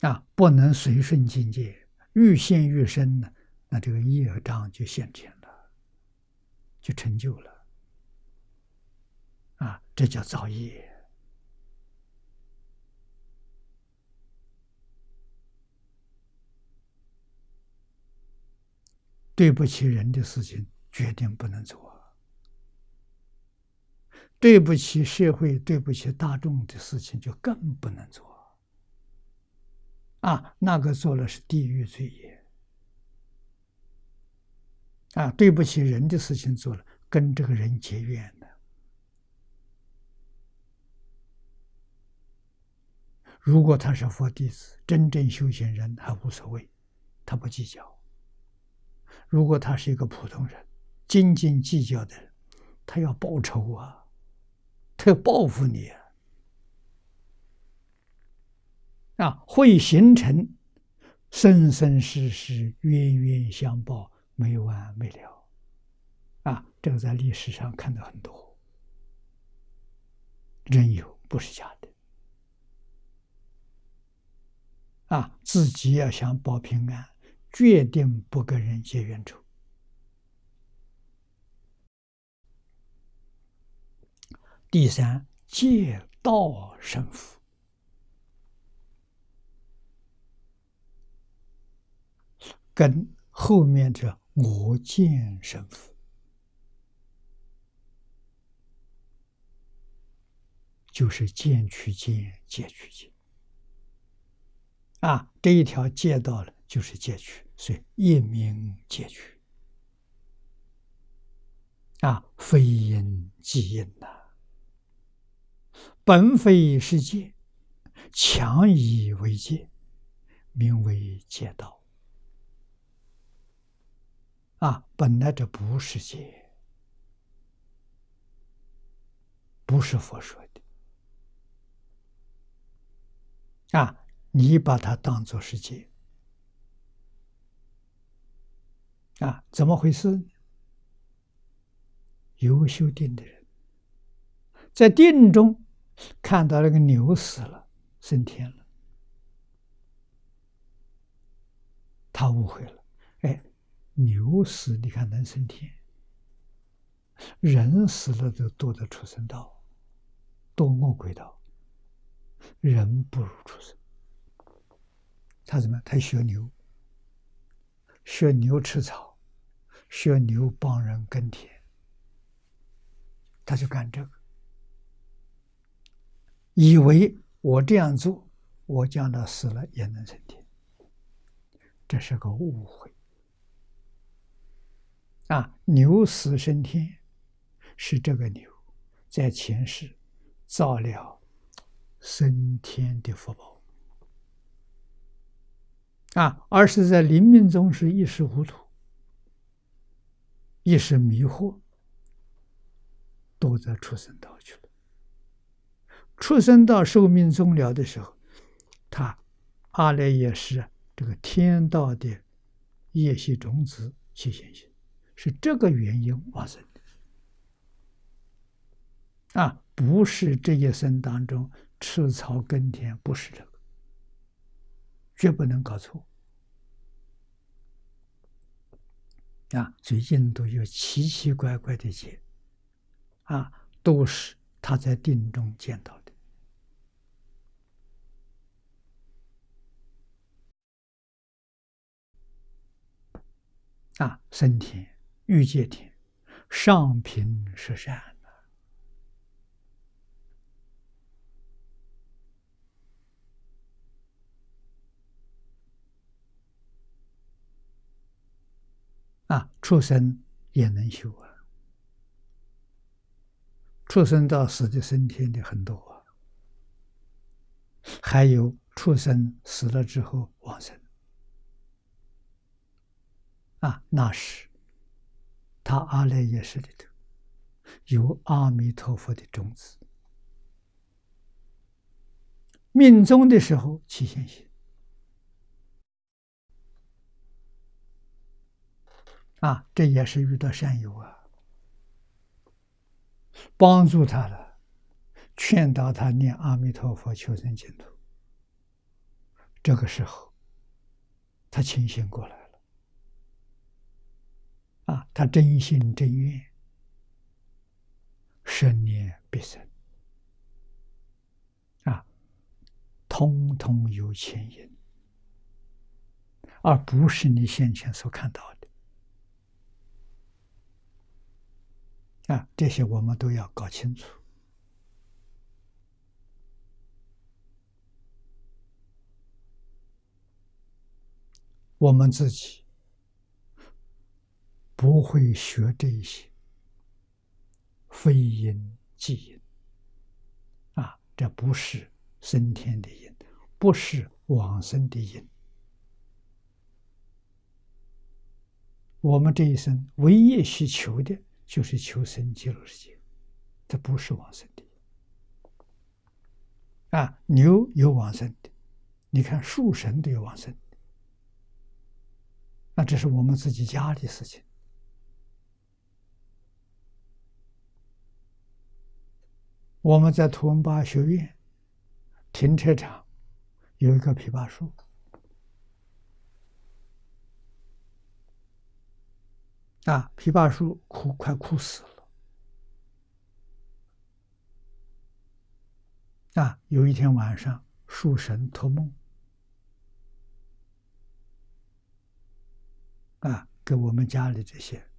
啊！不能随顺境界，愈陷愈深呢，那这个业障就现前了，就成就了。这叫造业。对不起人的事情，决定不能做；对不起社会、对不起大众的事情，就更不能做。啊，那个做了是地狱罪业。啊，对不起人的事情做了，跟这个人结怨的。如果他是佛弟子，真正修行人，还无所谓，他不计较。如果他是一个普通人，斤斤计较的人，他要报仇啊，他要报复你啊，啊，会形成生生世世冤冤相报，没完没了，啊，这个在历史上看到很多，真有，不是假的，啊，自己要想保平安。决定不跟人结冤仇。第三，借道生福，跟后面这我见生福，就是见取见，借取见。啊，这一条戒到了。就是戒取，所以一名戒取。啊，非因即因呐，本非是戒，强以为戒，名为戒道。啊，本来这不是戒，不是佛说的。啊，你把它当做是戒。啊，怎么回事？有修定的人，在定中看到那个牛死了，升天了，他误会了。哎，牛死你看能升天，人死了就堕到畜生道，堕恶鬼道，人不如畜生。他怎么？他学牛，学牛吃草。学牛帮人耕田，他就干这个，以为我这样做，我将来死了也能升天，这是个误会。啊，牛死升天，是这个牛在前世造了升天的福报，啊，而是在临命中是一时糊涂。一时迷惑，都在出生道去了。出生到寿命终了的时候，他阿赖耶识这个天道的业习种子起现行，是这个原因发生的啊，不是这一生当中吃草耕田，不是这个，绝不能搞错啊！最近都有奇奇怪怪的劫啊，都是他在定中见到的。啊，升天、欲界天、上品十善啊，畜生也能修啊，畜生到死的升天的很多啊，还有畜生死了之后往生。啊，那是他阿赖耶识里头有阿弥陀佛的种子，命中的时候起现行，啊，这也是遇到善友啊，帮助他了，劝导他念阿弥陀佛求生净土，这个时候他清醒过来了。啊，他真心真愿，生念必生，啊，通通有前因，而不是你先前所看到的。啊，这些我们都要搞清楚。我们自己。不会学这些，非因即因啊！这不是升天的因，不是往生的因。我们这一生唯一需求的，就是求生极乐世界，这不是往生的。啊，牛有往生的，你看树神都有往生的，那这是我们自己家的事情。我们在图文巴学院停车场有一棵枇杷树，啊，枇杷树枯快枯死了，啊，有一天晚上，树神托梦，啊，给我们家里这些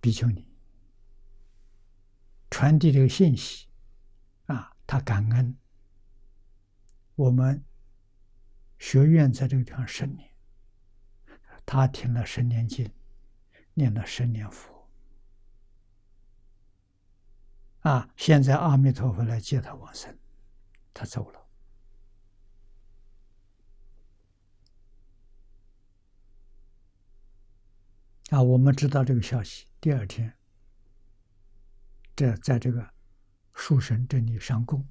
比丘尼。传递这个信息，啊，他感恩我们学院在这个地方十年，他听了十年经，念了十年佛，啊，现在阿弥陀佛来接他往生，他走了，啊，我们知道这个消息，第二天。这在这个树神这里上供，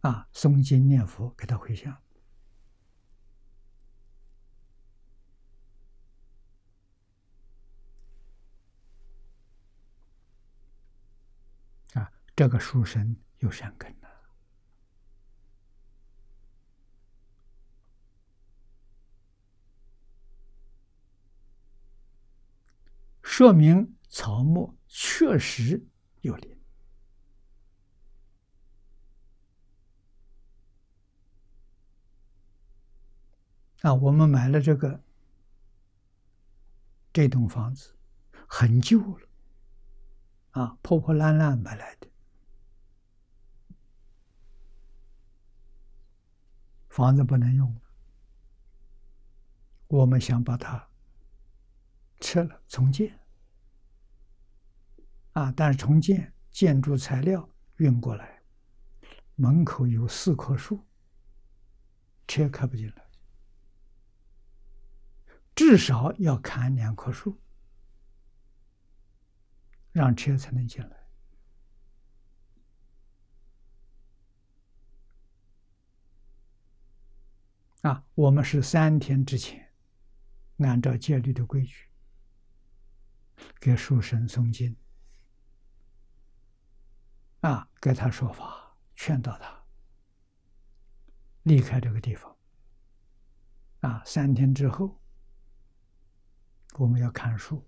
啊，诵经念佛给他回向，啊，这个树神有善根了，说明。草木确实有灵啊！我们买了这个这栋房子，很旧了啊，破破烂烂买来的房子不能用了，我们想把它撤了重建。啊！但是重建建筑材料运过来，门口有四棵树，车开不进来，至少要砍两棵树，让车才能进来。啊，我们是三天之前，按照戒律的规矩，给书生诵经，啊，给他说法，劝导他离开这个地方。啊，三天之后，我们要砍树、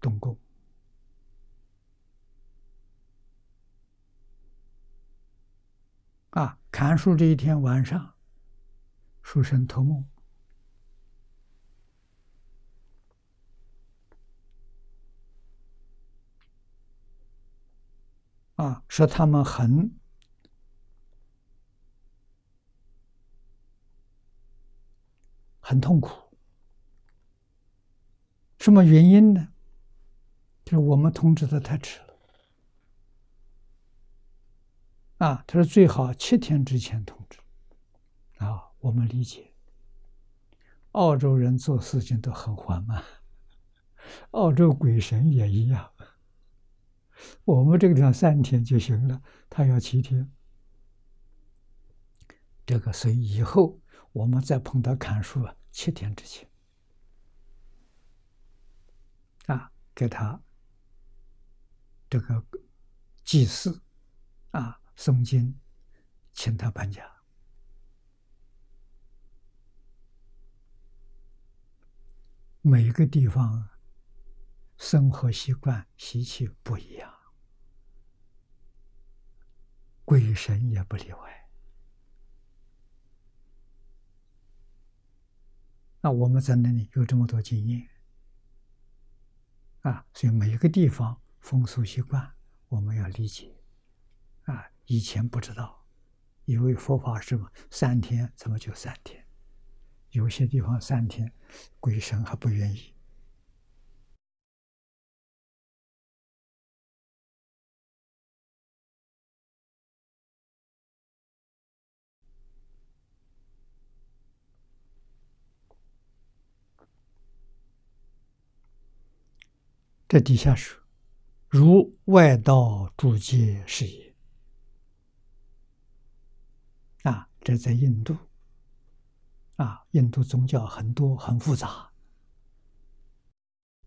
动工。啊，砍树这一天晚上。书生托梦啊，说他们很很痛苦，什么原因呢？就是我们通知的太迟了啊。他说最好七天之前通知。我们理解，澳洲人做事情都很缓慢，澳洲鬼神也一样。我们这个地方三天就行了，他要七天。这个所以以后我们再碰到砍树啊，七天之前啊，给他这个祭祀啊，诵经，请他搬家。每个地方生活习惯、习气不一样，鬼神也不例外。那我们在那里有这么多经验啊，所以每一个地方风俗习惯我们要理解啊。以前不知道，以为佛法是嘛，三天怎么就三天？有些地方三天。鬼神还不愿意。这底下说：“如外道诸界是也。”啊，这在印度。啊，印度宗教很多，很复杂。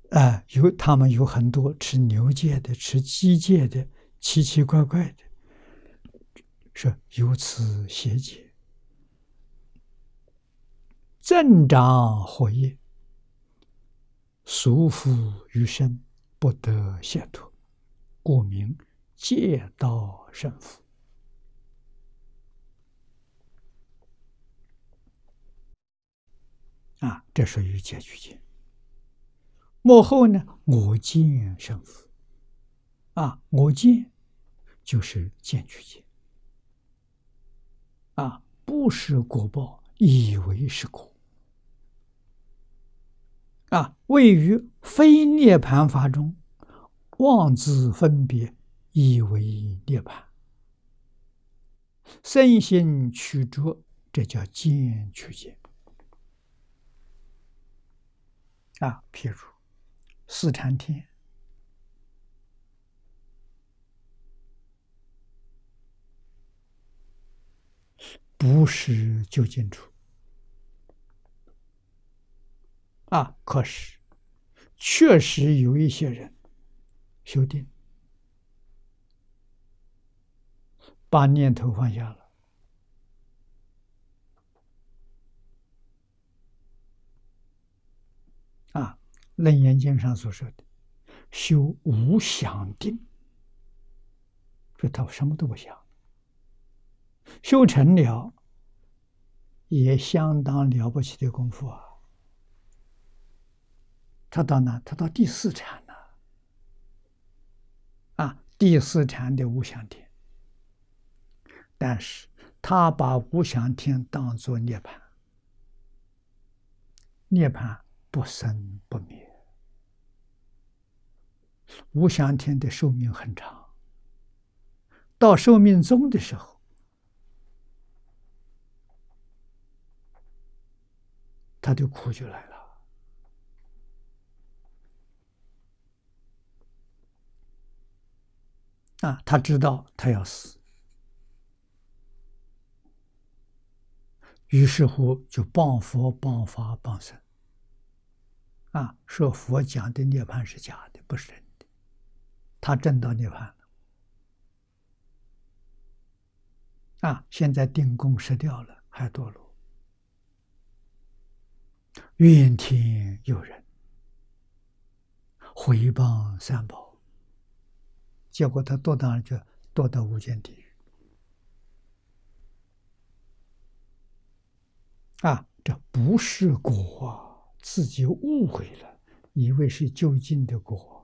啊，有他们有很多吃牛界的，吃鸡界的，奇奇怪怪的，说由此邪界，增长火业，束缚于身，不得解脱，故名戒道胜福。啊，这属于戒取见。幕后呢，我见胜负。啊，我见就是见取见。啊，不是果报，以为是果。啊，位于非涅盘法中，妄自分别，以为涅盘，身心曲折，这叫见取见。啊，譬如四禅天，不是究竟处啊。可是，确实有一些人修定，把念头放下了。《楞严经》上所说的“修无想定”，说他什么都不想，修成了也相当了不起的功夫啊！他到哪？他到第四禅了啊！第四禅的无想天，但是他把无想天当作涅槃，涅槃不生不灭。无想天的寿命很长，到寿命终的时候，他的苦就来了。啊，他知道他要死，于是乎就谤佛、谤法、谤僧，啊，说佛讲的涅槃是假的，不是真的。他证到涅槃了，啊，现在定功失掉了，还堕落，怨天尤人，毁谤三宝。结果他堕到就堕到无间地狱，啊，这不是果，自己误会了，以为是究竟的果。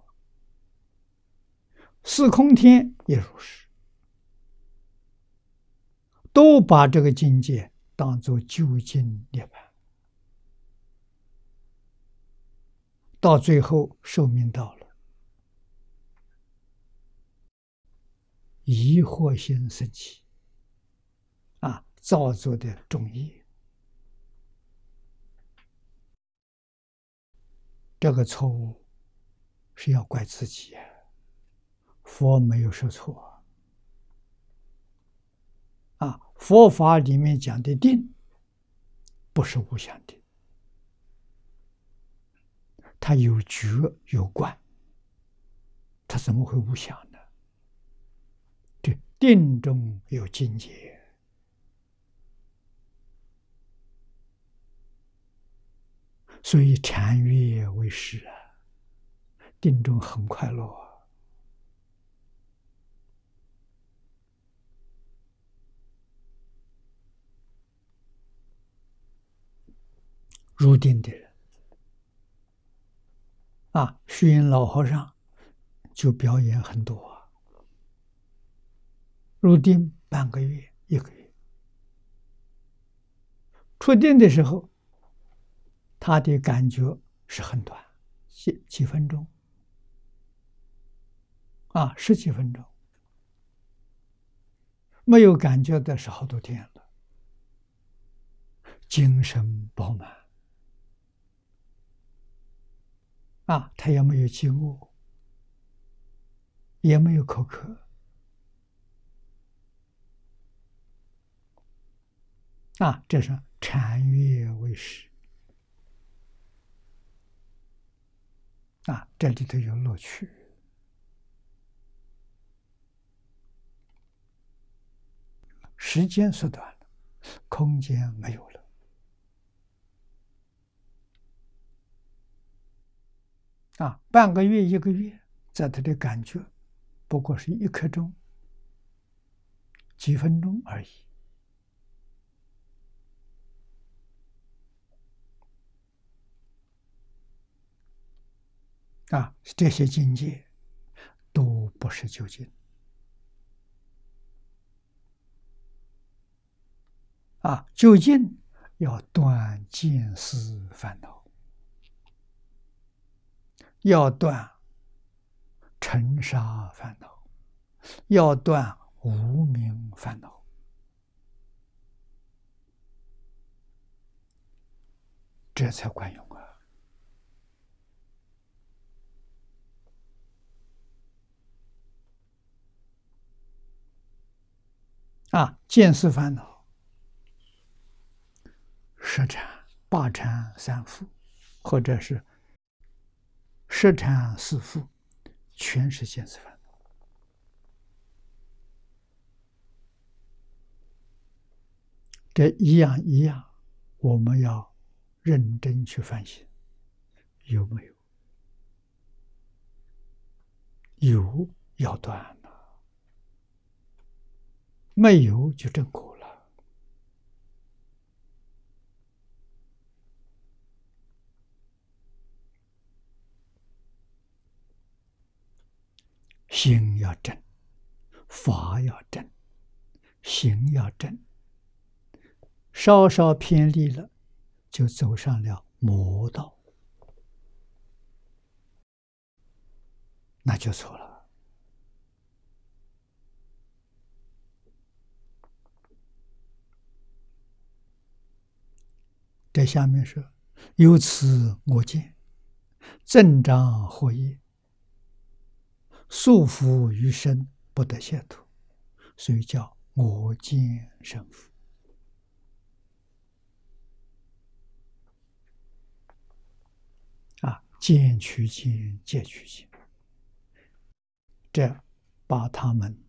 四空天也如是，都把这个境界当做究竟涅槃，到最后寿命到了。疑惑心升起，啊，造作的重业，这个错误是要怪自己呀。佛没有说错啊，佛法里面讲的定，不是无相定，它有觉有观，它怎么会无相呢？定中有境界，所以禅悦为师啊。定中很快乐，入定的人。啊，虚云老和尚就表演很多。入定半个月、一个月，出定的时候，他的感觉是很短，几几分钟，啊，十几分钟，没有感觉的是好多天了，精神饱满，啊，他也没有饥饿，也没有口渴。啊，这是禅悦为师啊，这里头有乐趣。时间缩短了，空间没有了。啊，半个月、一个月，在他的感觉，不过是一刻钟、几分钟而已。啊，这些境界都不是究竟。啊，究竟要断见思烦恼，要断尘沙烦恼，要断无名烦恼，这才管用。啊，啊见思烦恼、十禅、八禅、三缚，或者是十禅四缚，全是见思烦恼。这一样一样，我们要认真去反省，有没有？有，要断了。没有就正果了，心要正，法要正，行要正，稍稍偏离了，就走上了魔道，那就错了。在下面说：“由此我见，增长祸业，束缚于身，不得解脱，所以叫我见胜负。啊，见取见，戒取见，这把他们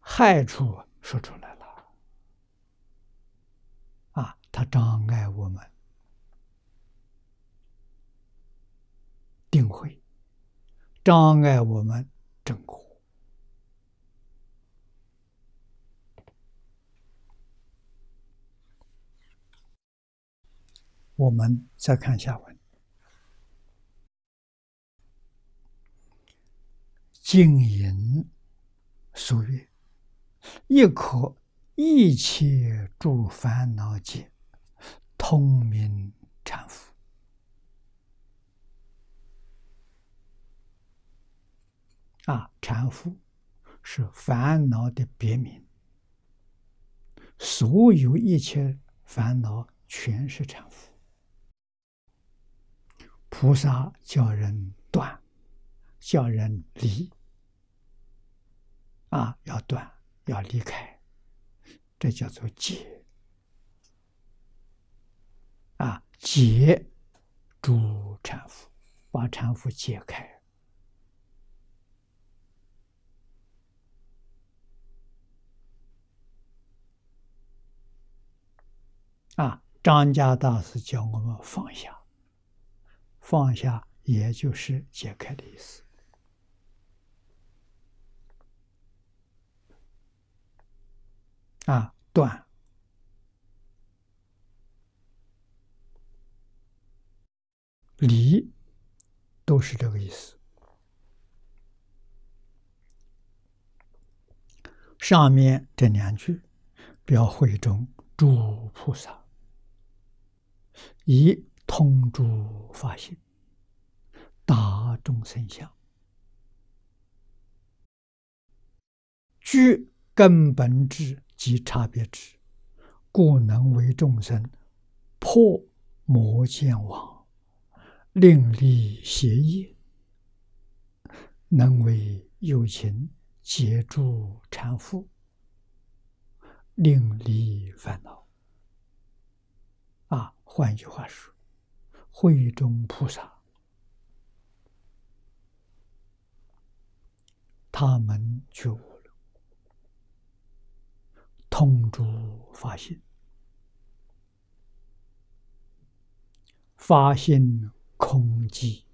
害处说出来了。啊，他障碍我们定慧，障碍我们正果。我们再看下文：静饮书曰：“亦可一切诸烦恼解，通名禅服。”啊，禅服是烦恼的别名，所有一切烦恼全是禅服。菩萨叫人断，叫人离，啊，要断，要离开，这叫做解，啊，解诸禅缚，把禅缚解开，啊，张家大师教我们放下。放下，也就是解开的意思。啊，断、离，都是这个意思。上面这两句，表会中诸菩萨以。通诸法性，大众生相，具根本智及差别智，故能为众生破魔见网，另立邪业；能为有情解诸缠缚，另离烦恼。啊，换句话说。慧中菩萨，他们觉悟了，通诸法性，发现空寂，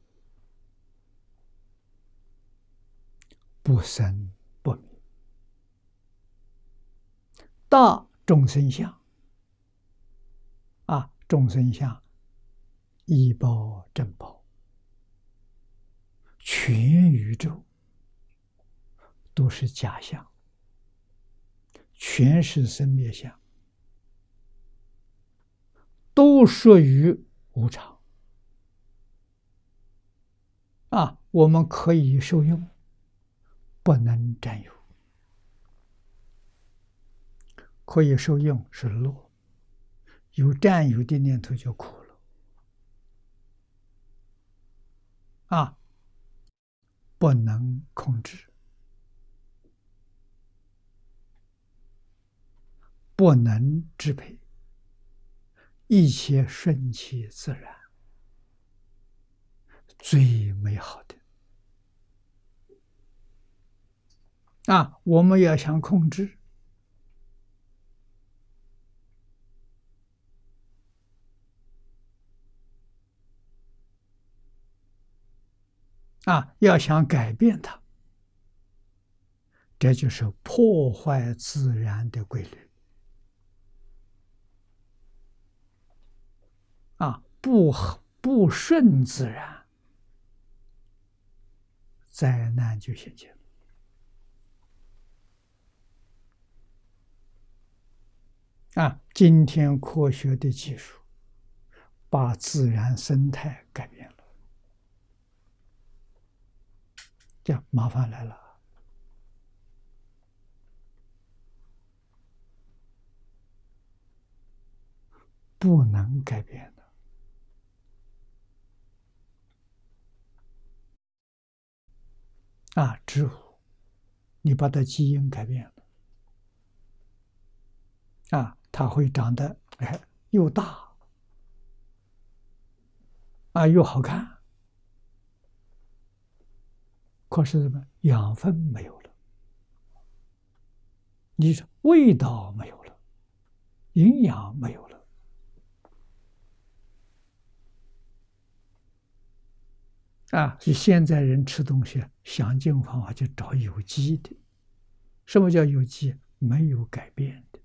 不生不灭，大众生相，众生相。一包正报，全宇宙都是假象，全是生灭相，都属于无常。啊，我们可以受用，不能占有。可以受用是乐，有占有的念头就苦了。啊，不能控制，不能支配，一切顺其自然，最美好的。啊，我们要想控制。啊，要想改变它，这就是破坏自然的规律。啊，不不顺自然，灾难就现前。啊，今天科学的技术把自然生态改变了。这样麻烦来了，不能改变的。啊，植物，你把它基因改变了，啊，它会长得哎又大，啊又好看，可是什么养分没有了，你说味道没有了，营养没有了。啊，所以现在人吃东西想尽方法就找有机的。什么叫有机？没有改变的。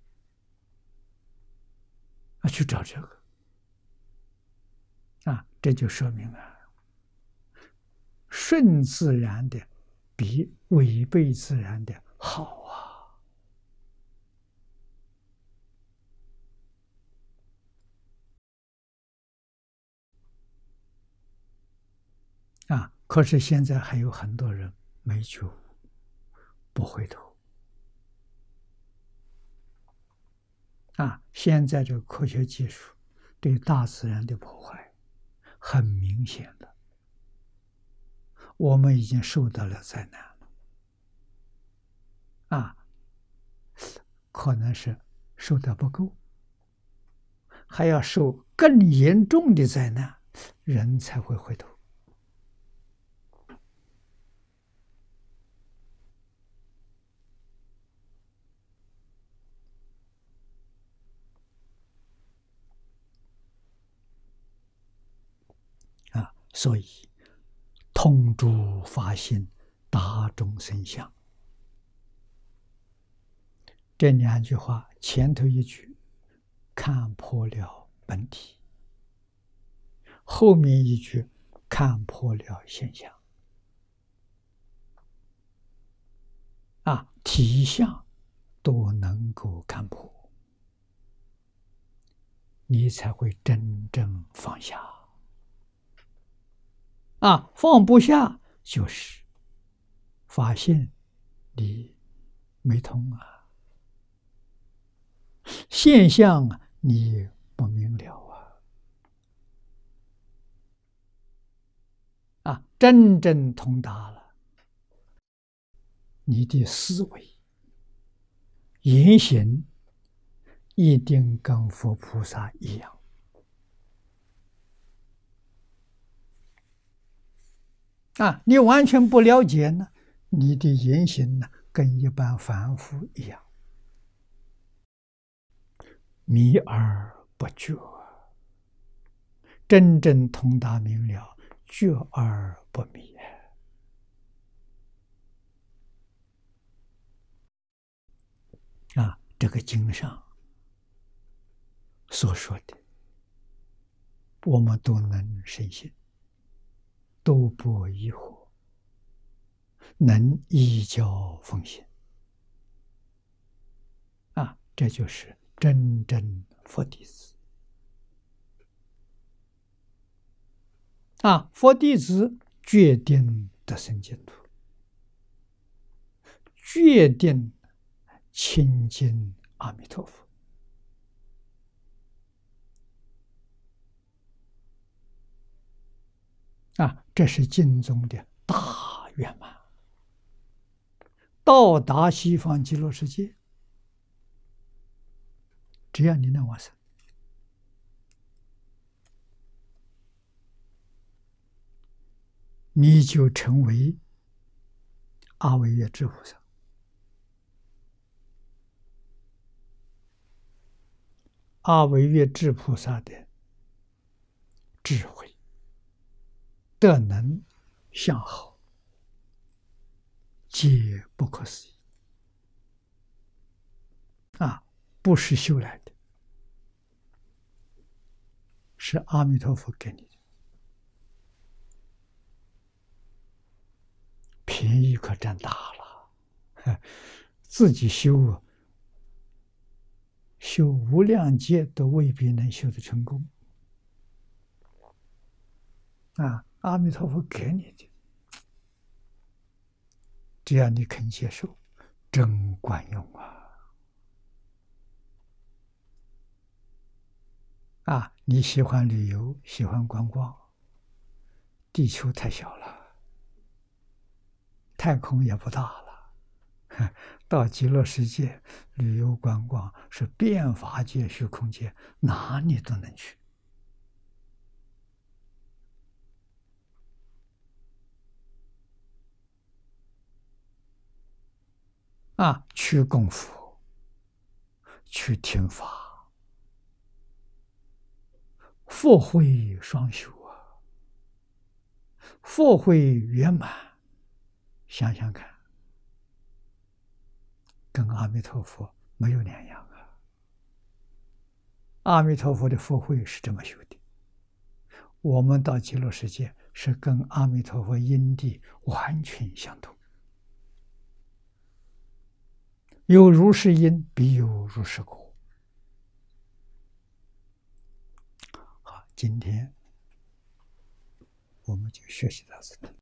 啊，去找这个。啊，这就说明了，顺自然的比违背自然的好啊。啊。可是现在还有很多人没觉悟，不回头。啊，现在这个科学技术对大自然的破坏很明显的，我们已经受到了灾难了。啊，可能是受的不够，还要受更严重的灾难，人才会回头。啊所以，通诸法性，大众生相。这两句话，前头一句看破了本体，后面一句看破了现象。啊，体相都能够看破，你才会真正放下。啊，放不下就是发现你没通啊，现象啊你不明了啊，啊，真正通达了，你的思维言行一定跟佛菩萨一样。啊，你完全不了解呢，你的言行呢，跟一般凡夫一样，迷而不觉，真正通达明了，觉而不迷。啊，这个经上所说的，我们都能深信。都不疑惑，能依教奉行啊！这就是真正佛弟子啊！佛弟子决定得生净土，决定亲近阿弥陀佛。啊，这是经中的大圆满，到达西方极乐世界，只要你能往生，你就成为阿惟越智菩萨。阿惟越智菩萨的智慧。德能相好，皆不可思议啊！不是修来的，是阿弥陀佛给你的，便宜可占大了。自己修啊修无量劫都未必能修得成功啊！阿弥陀佛给你的，只要你肯接受，真管用啊！啊，你喜欢旅游，喜欢观光，地球太小了，太空也不大了，到极乐世界旅游观光是变法界、虚空界，哪里都能去。啊，去功夫，去听法，佛慧双修啊，佛慧圆满，想想看，跟阿弥陀佛没有两样啊。阿弥陀佛的佛慧是这么修的，我们到极乐世界是跟阿弥陀佛因地完全相同。有如是因，必有如是果。好，今天我们就学习到这里。